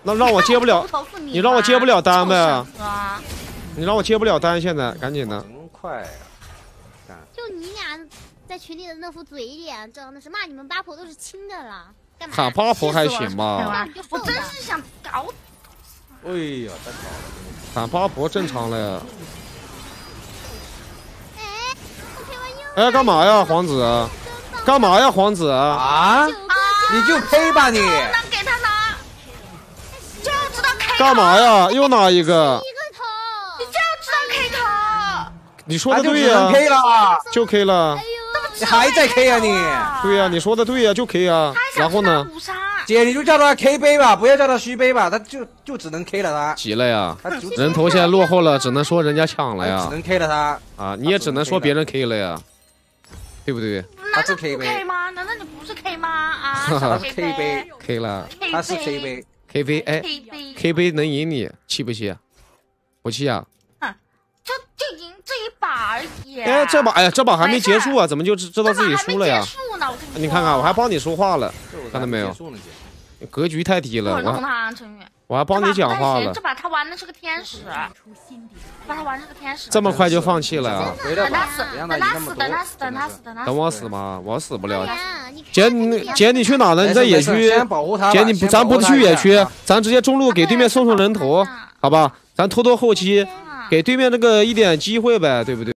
那让我接不了，你让我接不了单呗。你让我接不了单，现在赶紧的。真快在群里的那副嘴脸，真的是骂你们八婆都是亲的了。干嘛喊八婆还行吧？我真是想搞。哎呀，太好了！喊八婆正常了呀。哎，干嘛呀，皇子？干嘛呀，皇子？啊？你就呸吧你不能给他拿！干嘛呀？又拿一个？你说的对呀，就 K 了，就 K 了。你还在 K 啊你？对呀，你说的对呀，就 K 啊。然后呢？姐，你就叫他 K 杯吧，不要叫他虚杯吧，他就就只能 K 了他。急了呀，人头现在落后了，只能说人家抢了呀。只能 K 了他啊，你也只能说别人 K 了呀，对不对？他是 K 杯吗？难道你不是 K 吗？啊，他是 K 杯，K 了，他是 K 杯。K 杯哎，K 杯能赢你，气不气？不气啊！哼，就就赢这一把而已。哎，这把哎呀，这把还没结束啊，怎么就知知道自己输了呀？结束呢，你看看，我还帮你说话了，看到没有？格局太低了。我他陈宇，我还帮你讲话了。这把他玩的是个天使，把他玩是个天使。这么快就放弃了啊？等他死，等他死，等他死，等他死，等他死。等我死吗？我死不了。姐，你姐你去哪呢？你在野区。姐你咱不去野区，咱直接中路给对面送送人头，好吧？咱拖拖后期，给对面那个一点机会呗，对不对？